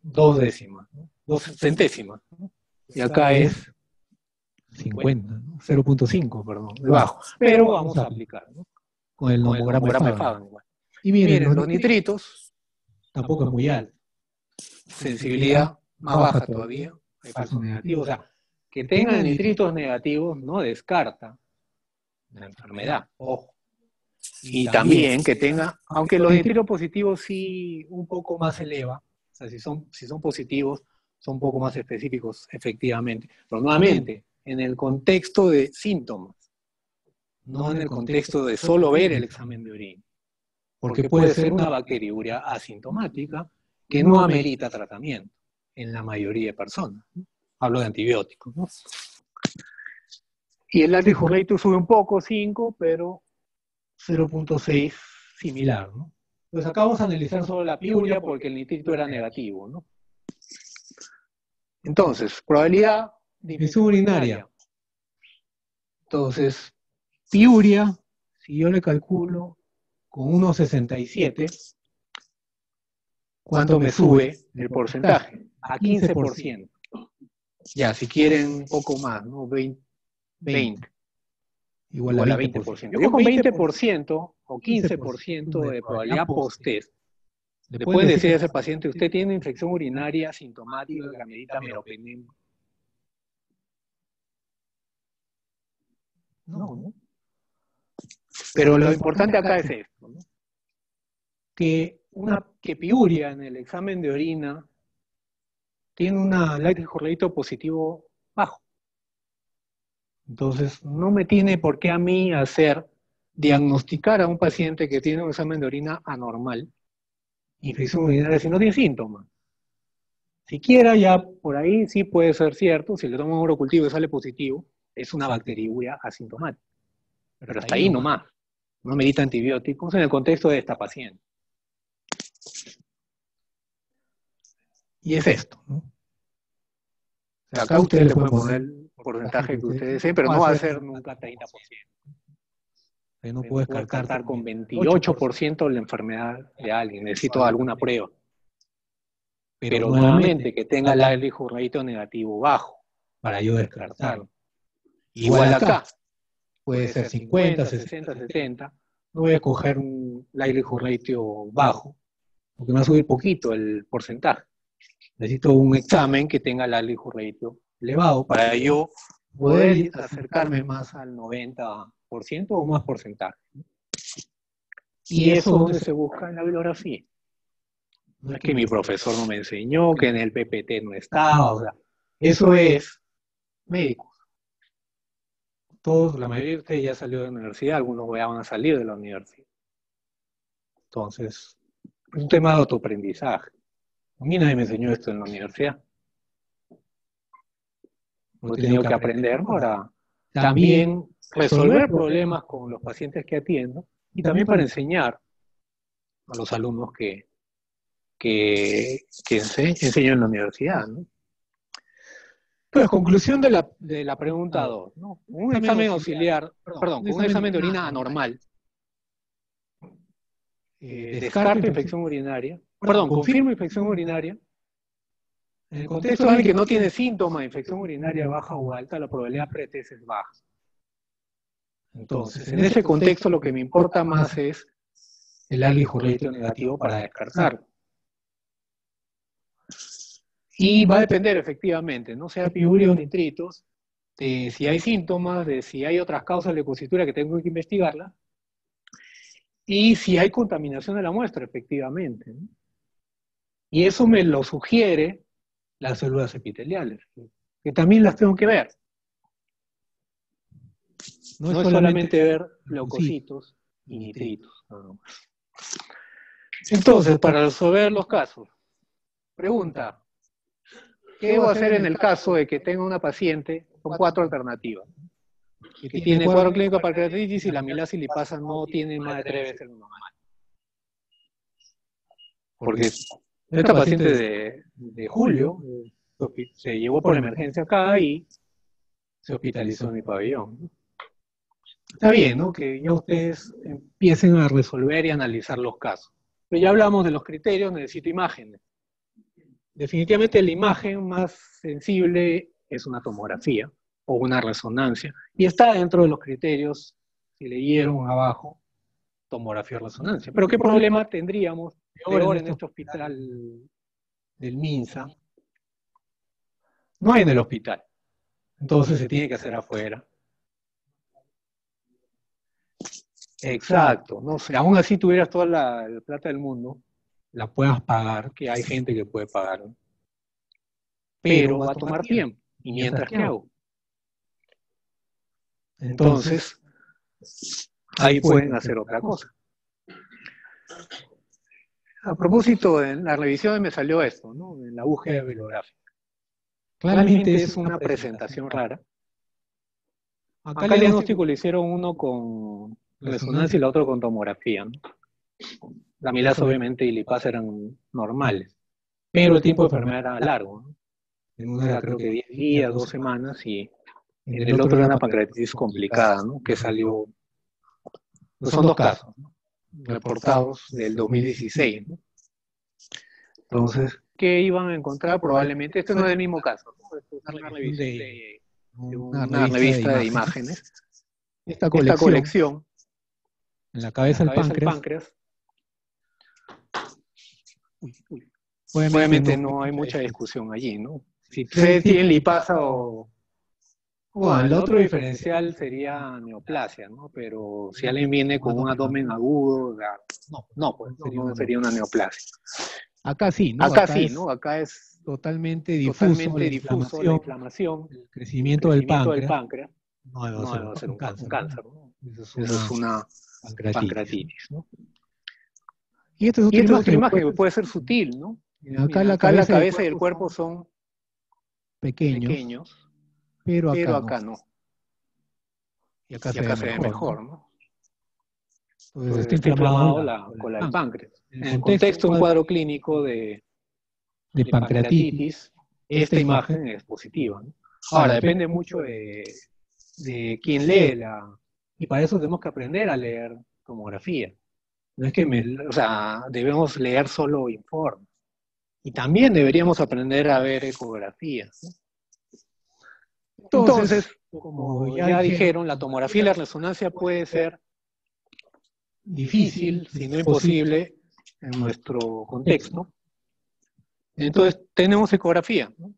A: dos décimas, dos centésimas. ¿no? y acá es 50, 0.5, perdón, debajo. Pero vamos a aplicar, ¿no? Con el nomograma de Y miren, los nitritos tampoco es muy alto. Sensibilidad más baja todavía, hay falsos negativos. O sea, que tengan nitritos negativos no descarta la enfermedad, ojo. Y también que tenga, aunque los nitritos positivos sí un poco más eleva, o sea, si son, si son positivos, son un poco más específicos, efectivamente. Pero nuevamente, en el contexto de síntomas, no en el contexto de solo ver el examen de orina. Porque puede ser una bacteriuria asintomática que no amerita tratamiento en la mayoría de personas. Hablo de antibióticos. Y el láctico sube un poco, 5, pero 0.6 similar. Pues acá vamos a analizar solo la piuria porque el nitrito era negativo. ¿no? Entonces, probabilidad de infección urinaria. Entonces, piuria, si yo le calculo con 1,67, ¿cuánto me sube el porcentaje? A 15%. Ya, si quieren un poco más, ¿no? 20. 20. Igual, a 20%. Yo con 20% o 15% de probabilidad post-test, le pueden decir a ese paciente, usted tiene infección urinaria sintomática de la medita meropenem. No, ¿no? Pero lo importante acá es esto, ¿no? que una que piuria en el examen de orina tiene una likelihood positivo bajo. Entonces, no me tiene por qué a mí hacer diagnosticar a un paciente que tiene un examen de orina anormal, infección urinaria, si no tiene síntomas. Siquiera ya por ahí sí puede ser cierto, si le tomo un urocultivo y sale positivo, es una bacteriuria asintomática. Pero hasta ahí nomás. No medita antibióticos en el contexto de esta paciente. Y es esto, ¿no? acá ustedes le pueden poner el porcentaje que ustedes deseen, pero no va a ser nunca 30%. No puedo descartar con 28% la enfermedad de alguien, necesito alguna prueba. Pero nuevamente que tenga el hijo negativo bajo para yo descartarlo. Igual acá, puede ser 50, 60, 70, no voy a coger un likelihood ratio bajo, porque me va a subir poquito el porcentaje. Necesito un examen que tenga el likelihood ratio elevado para yo poder acercarme más al 90% o más porcentaje. Y eso donde se busca en la bibliografía. No es que mi profesor no me enseñó, que en el PPT no estaba, o sea, eso es médico todos, la mayoría de ustedes ya salió de la universidad, algunos ya van a salir de la universidad. Entonces, es un tema de autoaprendizaje. A mí nadie me enseñó esto en la universidad. Lo he tenido que aprender para también resolver problemas con los pacientes que atiendo y también para enseñar a los alumnos que, que, que enseño en la universidad. ¿no? Pues conclusión de la, de la pregunta 2. ¿no? Un examen auxiliar, perdón, un examen de orina anormal. Eh, descarta infección urinaria. Perdón, confirma infección urinaria. En el contexto de alguien que no tiene síntomas de infección urinaria baja o alta, la probabilidad pretest es baja. Entonces, en ese contexto lo que me importa más es el ratio negativo para descartarlo. Y va a depender efectivamente, no sea piuria o nitritos, de si hay síntomas, de si hay otras causas de cositura que tengo que investigarla, y si hay contaminación de la muestra, efectivamente. Y eso me lo sugiere las células epiteliales, que también las tengo que ver. No, es solamente ver leucocitos y nitritos. Entonces, para resolver los casos, pregunta, ¿Qué debo hacer en el caso de que tenga una paciente con cuatro alternativas? Que tiene cuadro clínico para pancreatitis y la milasa y lipasa no tiene más de tres veces lo normal. Porque esta paciente de, julio se llevó por emergencia acá y se hospitalizó en mi pabellón. Está bien, ¿no? Que ya ustedes empiecen a resolver y analizar los casos. Pero ya hablamos de los criterios, necesito imágenes. Definitivamente la imagen más sensible es una tomografía o una resonancia. Y está dentro de los criterios, si leyeron abajo, tomografía o resonancia. Pero ¿qué problema tendríamos peor en este hospital del MINSA? No hay en el hospital. Entonces se tiene que hacer afuera. Exacto. No sé, aún así tuvieras toda la plata del mundo, la puedas pagar, que hay gente que puede pagar. Pero va a tomar tiempo. ¿Y mientras qué hago? Entonces, ahí pueden hacer otra cosa. A propósito, en la revisión me salió esto, ¿no? En la búsqueda bibliográfica. Claramente es una presentación rara. Acá el diagnóstico le hicieron uno con resonancia y el otro con tomografía. ¿no? La milasa obviamente y lipasa eran normales, pero el tiempo de enfermedad era largo. En una creo que 10 días, 2 semanas y En el otro era una pancreatitis complicada, ¿no? Que salió. Pues son dos casos, ¿no? reportados del 2016. ¿no? Entonces, ¿qué iban a encontrar? Probablemente, este no es el mismo caso, ¿no? Es una revista de, de una revista de imágenes.
C: Esta
A: Esta
C: colección, en la cabeza del páncreas, obviamente,
A: obviamente no hay mucha discusión allí, ¿no? Si ustedes tienen lipasa o... Bueno, el otro diferencial sería neoplasia, ¿no? Pero si alguien viene con un abdomen agudo, no, no, pues no sería una neoplasia.
C: Acá sí, ¿no?
A: Acá sí,
C: es
A: ¿no? Acá es
C: Totalmente difuso,
A: totalmente
C: la
A: difuso la
C: inflamación, el
A: el
C: crecimiento del páncreas.
A: no debe
C: No debe
A: ser un, un cáncer, ¿no?
C: Eso es
A: Eso es
C: una
A: una
C: pancreatitis.
A: pancreatitis, ¿no?
C: Y esta es otra
A: Y esta es
C: imagen,
A: otra imagen que
C: pues,
A: puede ser sutil, ¿no?
C: Acá,
A: Mira,
C: la,
A: acá
C: cabeza
A: la cabeza y el cuerpo son
C: pequeños,
A: pequeños,
C: pero acá,
A: pero
C: no.
A: acá no.
C: Y acá,
A: Y acá se ve mejor,
C: ¿no?
A: ¿no?
C: Entonces está
A: inflamado la páncreas.
C: En el
A: contexto, un
C: cuadro
A: cuadro clínico de,
C: de
A: de
C: pancreatitis,
A: pancreatitis, esta imagen es positiva. ¿no? Ahora, depende mucho de, de quién lee la... Y para eso tenemos que aprender a leer tomografía. No es que me, o sea, debemos leer solo informes. Y también deberíamos aprender a ver ecografías. ¿no? Entonces, como ya dijeron, la tomografía y la resonancia puede ser difícil, si no imposible, en nuestro contexto. Entonces, tenemos ecografía. ¿no?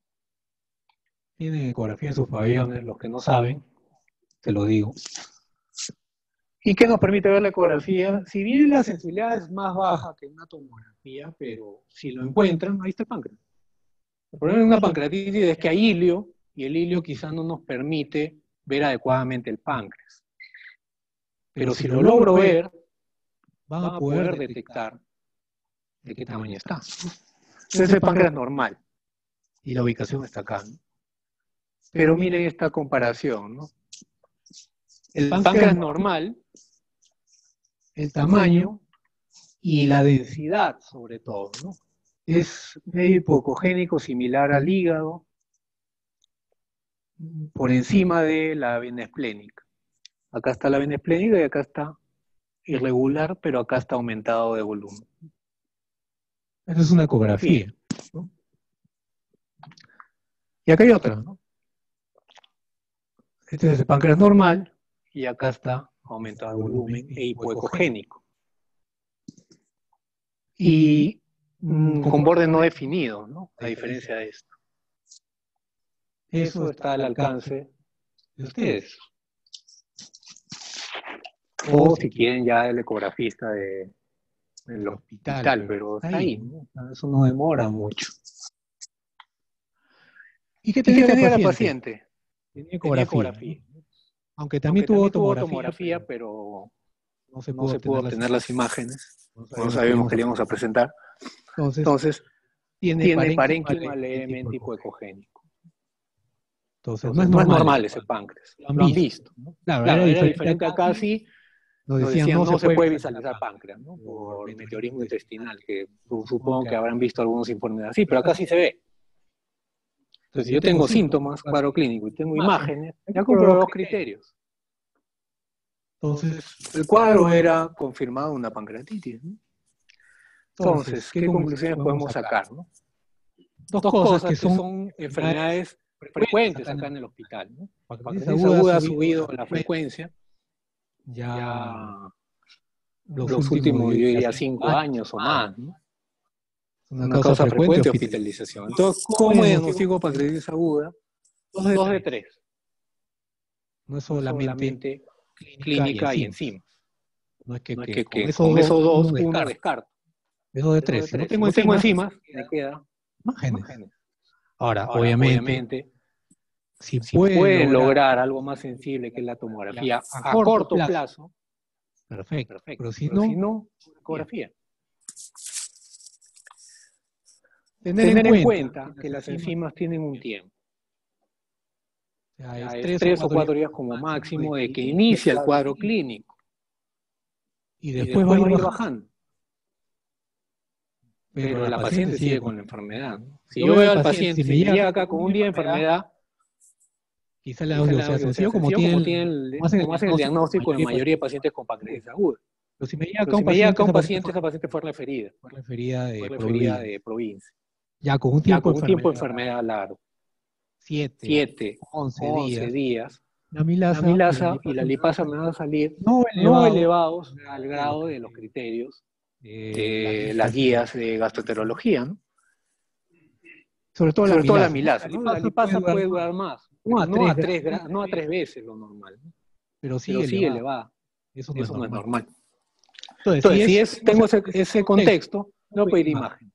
A: Tienen ecografía en sus pabellones, los que no saben, te lo digo. ¿Y qué nos permite ver la ecografía? Si bien la sensibilidad es más baja que una tomografía, pero si lo encuentran, ahí está el páncreas. El problema de una pancreatitis es que hay hilio, y el hilio quizás no nos permite ver adecuadamente el páncreas. Pero si lo logro ver, van a poder detectar de qué tamaño está. Entonces el páncreas normal. Y la ubicación está acá. ¿no? Pero miren esta comparación, ¿no? El páncreas normal, el tamaño y la densidad sobre todo, ¿no? Es medio hipocogénico similar al hígado, por encima de la vena esplénica. Acá está la vena esplénica y acá está irregular, pero acá está aumentado de volumen.
C: Esa es una ecografía.
A: ¿no? Y acá hay otra, ¿no? Este es el páncreas normal y acá está aumentado de volumen e hipoecogénico. Y mm, con borde no definido, ¿no? A diferencia de esto. Eso está al alcance de ustedes. O si quieren ya el ecografista de, del hospital, pero está ahí, ¿no? eso no demora mucho.
C: ¿Y qué
A: ¿Qué
C: tenía,
A: tenía
C: la
A: la
C: paciente?
A: paciente?
C: Tenía
A: Tenía
C: ecografía. Aunque también
A: Aunque
C: tuvo
A: también
C: tomografía,
A: tomografía, pero
C: no se
A: no
C: pudo,
A: se pudo
C: obtener
A: obtener las imágenes.
C: No
A: No sabíamos que le íbamos a presentar.
C: Entonces,
A: Entonces,
C: tiene,
A: tiene
C: parénquima levemente hipoecogénico. Entonces,
A: Entonces, no es normal ese páncreas.
C: Lo han
A: Lo han
C: visto.
A: visto. ¿no?
C: Claro,
A: Claro,
C: era
A: era
C: diferente acá,
A: acá, sí.
C: Nos
A: Nos
C: decían,
A: decían,
C: no, se puede
A: visualizar
C: páncreas.
A: páncreas, ¿no? Por meteorismo intestinal, que su- supongo que habrán visto algunos informes así, pero acá sí se ve. Entonces, si yo tengo síntomas, cuadro clínico, y tengo imágenes, ya compro dos criterios.
C: Entonces,
A: El cuadro era confirmado una pancreatitis. ¿no? Entonces, ¿qué conclusiones podemos sacar? no? Dos cosas que son enfermedades frecuentes acá en el hospital. ¿no?
C: Pancreatitis
A: aguda ha subido la frecuencia
C: ya
A: ya
C: los,
A: los últimos, yo diría, cinco años o más. ¿no?
C: Una,
A: Una causa frecuente de hospitalización. Entonces, ¿cómo diagnostico pancreatitis aguda? Dos de tres.
C: No es solamente,
A: Solamente clínica y enzimas.
C: No es que,
A: No es
C: que
A: que,
C: con esos
A: con esos dos,
C: uno
A: uno
C: descarta. Eso de tres.
A: de
C: Si no tengo
A: no
C: enzimas,
A: enzimas, me queda
C: imágenes.
A: imágenes.
C: Ahora,
A: Ahora,
C: obviamente,
A: obviamente,
C: si,
A: si
C: puede,
A: puede
C: lograr,
A: lograr algo más sensible que la tomografía a corto plazo,
C: perfecto.
A: perfecto.
C: Pero si
A: Pero
C: no,
A: si no, ecografía.
C: Tener,
A: Tener
C: en
A: en
C: cuenta,
A: cuenta que las enzimas tienen un tiempo.
C: o sea,
A: Ya
C: es
A: es tres o cuatro días como máximo de que inicia el cuadro clínico.
C: y
A: Y
C: después,
A: después
C: va a ir bajando.
A: Pero la paciente sigue con la enfermedad. ¿no? Si
C: Yo
A: yo
C: veo al paciente, si llega
A: llega acá con un día de enfermedad,
C: Quizá la sea sencillo, como
A: como tienen el-
C: como hacen el
A: como hacen el diagnóstico en la
C: mayoría de
A: pacientes con pancreatitis aguda.
C: Pero si me llega acá un paciente, esa
A: paciente,
C: fue
A: referida,
C: fue referida de provincia. Ya con un
A: Ya
C: tiempo
A: con un tiempo de enfermedad largo,
C: 7,
A: 7,
C: 11
A: 11
C: días,
A: días,
C: la milasa,
A: la milasa y la lipasa me van a salir
C: no
A: no
C: elevados
A: al grado de los criterios
C: de
A: las guías de gastroenterología, ¿no?
C: sobre todo
A: sobre
C: la
A: todo la
C: milasa.
A: milasa. ¿no? La lipasa puede durar más,
C: no a
A: no a
C: tres
A: tres,
C: gra-
A: gra- no a tres veces lo normal, ¿no?
C: pero sí,
A: pero sí
C: elevada. Eso no
A: Eso
C: es
A: no es
C: normal.
A: normal.
C: Entonces,
A: Entonces, si es, tengo ese, ese contexto, no pedir
C: imagen.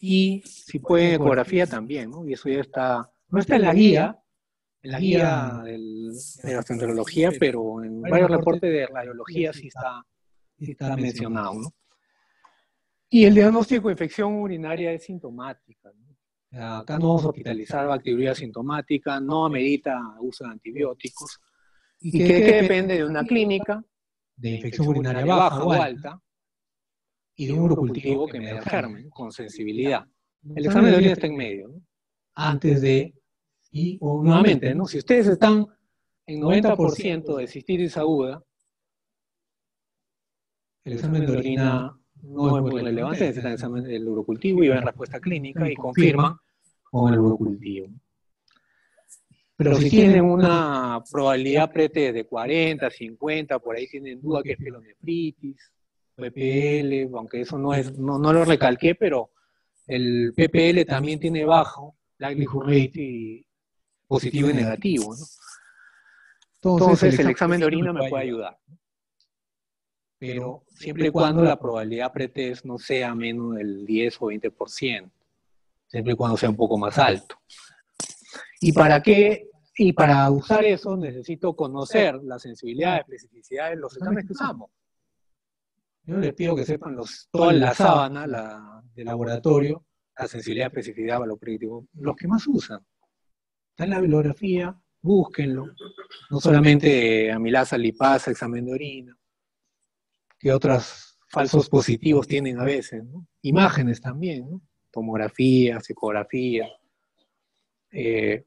A: Y si puede ecografía también, ¿no? Y eso ya está, no está en la guía, en la guía del- de gastroenterología, pero en varios reportes de radiología sí está, sí está mencionado, ¿no? Y el diagnóstico de infección urinaria es sintomática, ¿no? Acá no vamos a hospitalizar bacteriuria sintomática, no amerita uso de antibióticos, y que, que depende de una clínica
C: de infección urinaria baja o alta
A: y de un urocultivo que me da germen con sensibilidad. El examen de orina está en medio, ¿no? Antes de, y o nuevamente, ¿no? Si ustedes están en 90% de cistitis aguda, el examen de orina no es muy relevante, necesitan el examen del urocultivo y ven respuesta clínica y confirman con el urocultivo. Pero si tienen una probabilidad prete de 40, 50, por ahí tienen duda que es pielonefritis, PPL, aunque eso no es, no, no lo recalqué, pero el PPL también tiene bajo likelihood rate y positivo y negativo. ¿no? Entonces, el examen de orina me puede ayudar. Pero siempre y cuando la probabilidad pretest no sea menos del 10 o 20%, siempre y cuando sea un poco más alto. ¿Y para qué? Y para usar eso necesito conocer la sensibilidad, la especificidad de los exámenes que usamos. Yo les pido que sepan los, toda la sábana la, del laboratorio, la sensibilidad, especificidad, valor predictivo, los que más usan. Está en la bibliografía, búsquenlo. No solamente amilasa, lipasa, examen de orina, que otros falsos positivos tienen a veces, ¿no? Imágenes también, ¿no? Tomografías, ecografía. Eh,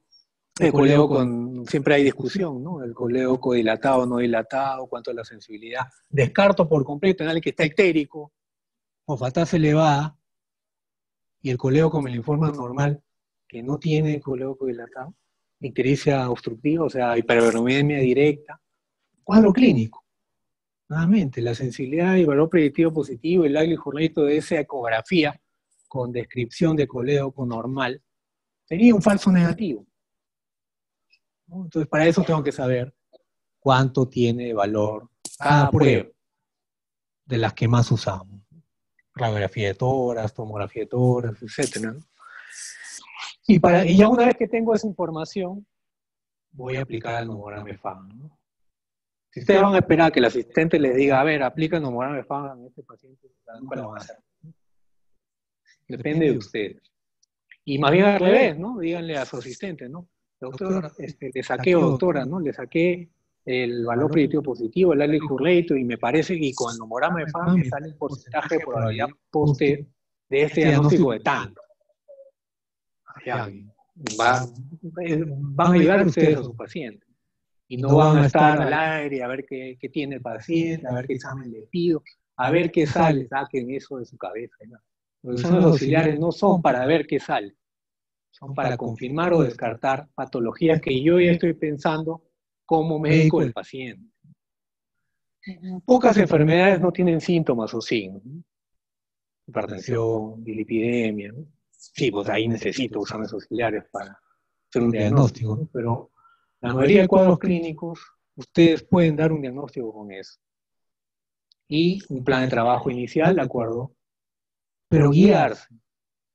A: el coleo con, siempre hay discusión, ¿no? El coleo codilatado, no dilatado, cuánto es la sensibilidad. Descarto por completo en alguien que está ictérico, o faltase elevada, y el coleo como el informe normal, que no tiene coleo codilatado, ictericia obstructiva, o sea, hiperberomidemia directa, cuadro clínico. Nuevamente, la sensibilidad y valor predictivo positivo, el likelihood rate de esa ecografía con descripción de coleo con normal, sería un falso negativo. ¿No? Entonces, para eso tengo que saber cuánto tiene de valor cada prueba de las que más usamos. Radiografía de toras, tomografía de toras, etc. ¿no? Y, para, y ya una vez que tengo esa información, voy a aplicar el nomograma FAN. ¿no? Si ustedes van a esperar que el asistente les diga, a ver, aplica el nomograma FAN a este paciente, nunca lo van a hacer. Depende de ustedes. Y más bien al revés, ¿no? Díganle a su asistente, ¿no? Doctor, este, le saqué, o doctora, ¿no? Le saqué el valor predictivo positivo, el likelihood rate, y me parece que con el nomograma de FAM me sale el porcentaje de probabilidad poste de este diagnóstico de tanto. Ya, va, van a ayudar ustedes a su paciente. Y no van a estar al aire a ver qué, qué tiene el paciente, a ver qué examen le pido, a ver qué sale, saquen eso de su cabeza. ¿no? Los exámenes auxiliares no son para ver qué sale, son para confirmar o descartar patologías que yo ya estoy pensando como médico del paciente. Pocas enfermedades no tienen síntomas o signos. ¿no? Hipertensión, dilipidemia. ¿no? Sí, pues ahí necesito exámenes auxiliares para hacer un diagnóstico, ¿no? pero la mayoría de cuadros clínicos, ustedes pueden dar un diagnóstico con eso. Y un plan de trabajo inicial, de acuerdo, pero guiarse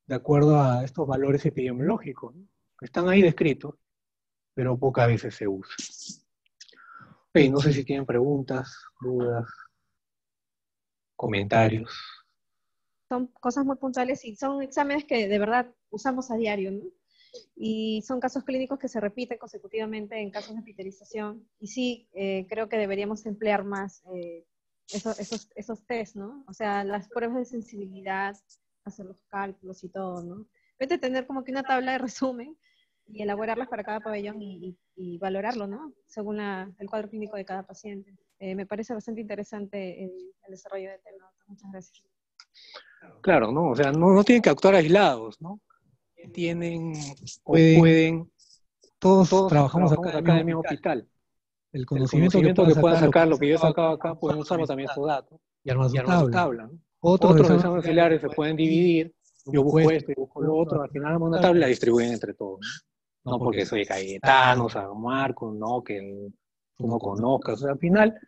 A: de acuerdo a estos valores epidemiológicos, están ahí descritos, pero pocas veces se. Okay, no sé si tienen preguntas, dudas, comentarios.
D: Son cosas muy puntuales y son exámenes que de verdad usamos a diario, ¿no? Y son casos clínicos que se repiten consecutivamente en casos de hospitalización. Y sí, eh, creo que deberíamos emplear más eh, esos, esos, esos test, ¿no? O sea, las pruebas de sensibilidad, hacer los cálculos y todo, ¿no? En vez de tener como que una tabla de resumen, y elaborarlas para cada pabellón y, y- y valorarlo, ¿no? Según la- el cuadro clínico de cada paciente. Eh, me parece bastante interesante el, el desarrollo de tema. Muchas gracias.
A: Claro, ¿no? O sea, no, no tienen que actuar aislados, ¿no? Tienen o
C: Pueden-
A: pueden,
C: Todos,
A: todos
C: trabajamos,
A: trabajamos
C: acá
A: acá en el mismo hospital.
C: El
A: El
C: conocimiento,
A: conocimiento que puedan sacar, lo
C: que
A: yo he sacado acá, pueden usarlo también estos datos
C: y armar
A: y
C: su
A: armar su
C: tabla.
A: tabla. ¿no?
C: Otros,
A: Otros se pueden dividir. Yo busco esto y busco lo otro. Al final una tabla y la distribuyen entre todos. ¿no? Porque soy Cayetano, San Marcos, no que no conozcas. O sea, al final,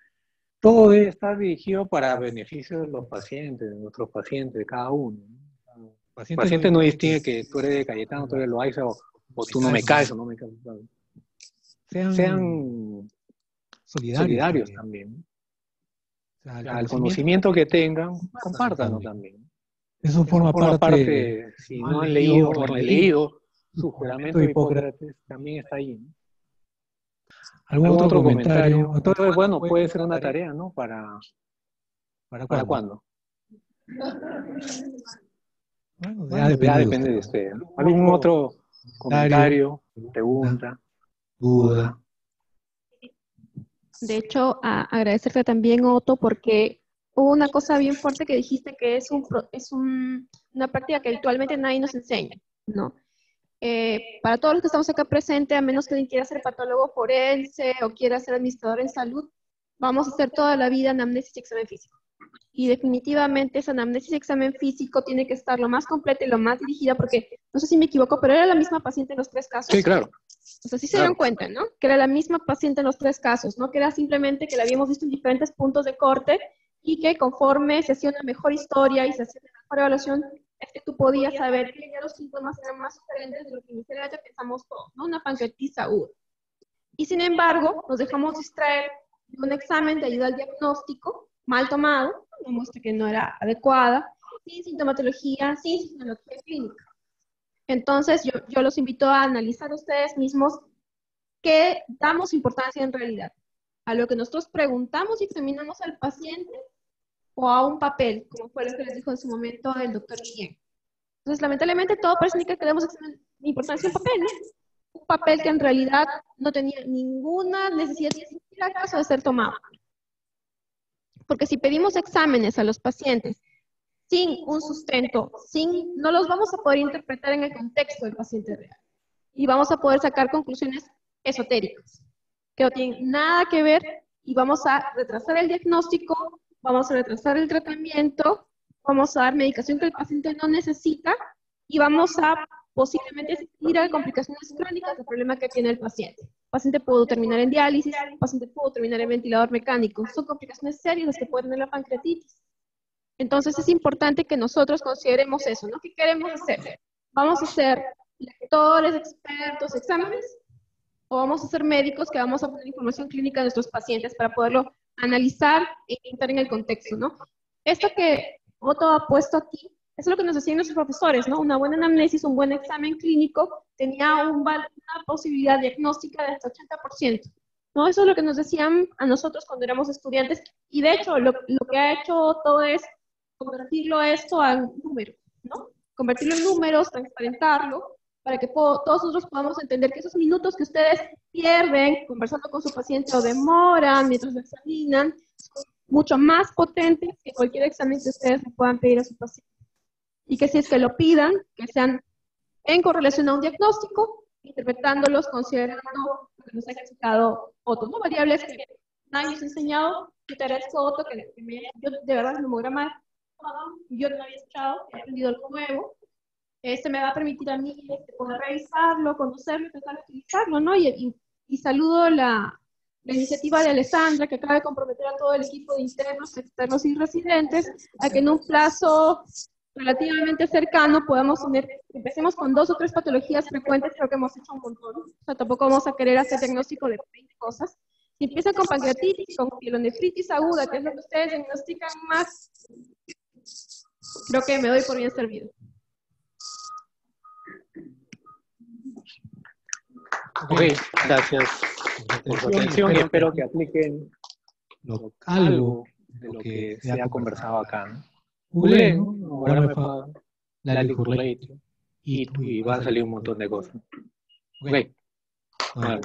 A: todo debe estar dirigido para beneficio de los pacientes, de nuestros pacientes, de cada uno. ¿no? El
C: paciente,
A: no distingue que tú eres de Cayetano, tú eres de Loaiza o, o tú no me caes o no me caes.
C: Sean,
A: Sean
C: solidarios.
A: solidarios
C: también.
A: También.
C: Sea,
A: Al conocimiento que tengan, compártanlo también.
C: Eso forma,
A: Forma
C: parte,
A: parte, si
C: no
A: no
C: han leído o
A: o
C: han leído
A: su juramento de
C: Hipócrates.
A: Hipócrates, también está ahí. ¿no?
C: algún
A: ¿Algún
C: otro comentario.
A: Entonces, bueno, puede ser una tarea, ¿no? ¿Para,
C: ¿Para
A: para
C: cuándo?
A: cuándo?
C: Bueno,
A: Ya depende, de ustedes. ¿no? ¿Algún otro comentario, pregunta, duda?
D: De hecho, a- agradecerte también, Otto, porque hubo una cosa bien fuerte que dijiste que es, un, es un- una práctica que habitualmente nadie nos enseña, ¿no? Eh, para todos los que estamos acá presentes, a menos que alguien quiera ser patólogo forense o quiera ser administrador en salud, vamos a hacer toda la vida anamnesis y examen físico. Y definitivamente esa anamnesis y examen físico tiene que estar lo más completa y lo más dirigida, porque no sé si me equivoco, pero era la misma paciente en los tres casos.
A: Sí, claro.
D: O sea, sí se dieron cuenta, ¿no? Que era la misma paciente en los tres casos, ¿no? Que era simplemente que la habíamos visto en diferentes puntos de corte y que conforme se hacía una mejor historia y se hacía una mejor evaluación, es que tú podías saber que ya los síntomas eran más diferentes de lo que inicialmente pensamos todos, ¿no? Una pancreatitis aguda. Y sin embargo, nos dejamos distraer de un examen de ayuda al diagnóstico mal tomado, una muestra que no era adecuada, sin sintomatología, sin sintomatología clínica. Entonces, yo, yo los invito a analizar ustedes mismos qué damos importancia en realidad. A lo que nosotros preguntamos y examinamos al paciente o a un papel, como fue lo que les dijo en su momento el doctor Guillén. Entonces, lamentablemente, todo parece indicar que damos importancia a un papel, ¿no? Un papel que en realidad no tenía ninguna necesidad, ni siquiera caso de ser tomado. Porque si pedimos exámenes a los pacientes sin un sustento, sin, no los vamos a poder interpretar en el contexto del paciente real. Y vamos a poder sacar conclusiones esotéricas, que no tienen nada que ver y vamos a retrasar el diagnóstico, vamos a retrasar el tratamiento, vamos a dar medicación que el paciente no necesita y vamos a posiblemente ir a complicaciones crónicas del problema que tiene el paciente. El paciente pudo terminar en diálisis, el paciente pudo terminar en ventilador mecánico. Son complicaciones serias las que puede tener la pancreatitis. Entonces es importante que nosotros consideremos eso, ¿no? ¿Qué queremos hacer? ¿Vamos a ser lectores, expertos, exámenes? ¿O vamos a ser médicos que vamos a poner información clínica a nuestros pacientes para poderlo analizar e entrar en el contexto, ¿no? Esto que Otto ha puesto aquí, es lo que nos decían nuestros profesores, ¿no? Una buena anamnesis, un buen examen clínico tenía un una posibilidad diagnóstica de hasta 80%. ¿no? Eso es lo que nos decían a nosotros cuando éramos estudiantes. Y de hecho, lo, lo que ha hecho Otto es convertirlo esto a números, ¿no? Convertirlo en números, transparentarlo, para que todos nosotros podamos entender que esos minutos que ustedes pierden conversando con su paciente o demoran mientras lo examinan, son mucho más potentes que cualquier examen que ustedes le puedan pedir a su paciente. Y que si es que lo pidan, que sean en correlación a un diagnóstico, interpretándolos, considerando lo que nos ha explicado Otto, ¿no? Variables que nadie nos ha enseñado. Te agradezco, Otto, que, me, yo de verdad el memograma yo no había escuchado, he aprendido algo nuevo. Este me va a permitir a mí este, poder revisarlo, conocerlo, tratar de utilizarlo, ¿no? Y, y, y saludo la, la iniciativa de Alessandra, que acaba de comprometer a todo el equipo de internos, externos y residentes, a que en un plazo relativamente cercano podamos tener, empecemos con dos o tres patologías frecuentes, creo que hemos hecho un montón, o sea, tampoco vamos a querer hacer diagnóstico de 20 cosas. Si empiezan con pancreatitis, con pielonefritis aguda, que es lo que ustedes diagnostican más, creo que me doy por bien servido.
A: Ok, gracias por su atención y espero que apliquen
C: Lo-
A: algo de lo que se ha conversado acá. y, y van a salir un montón de cosas. Ok. Bueno.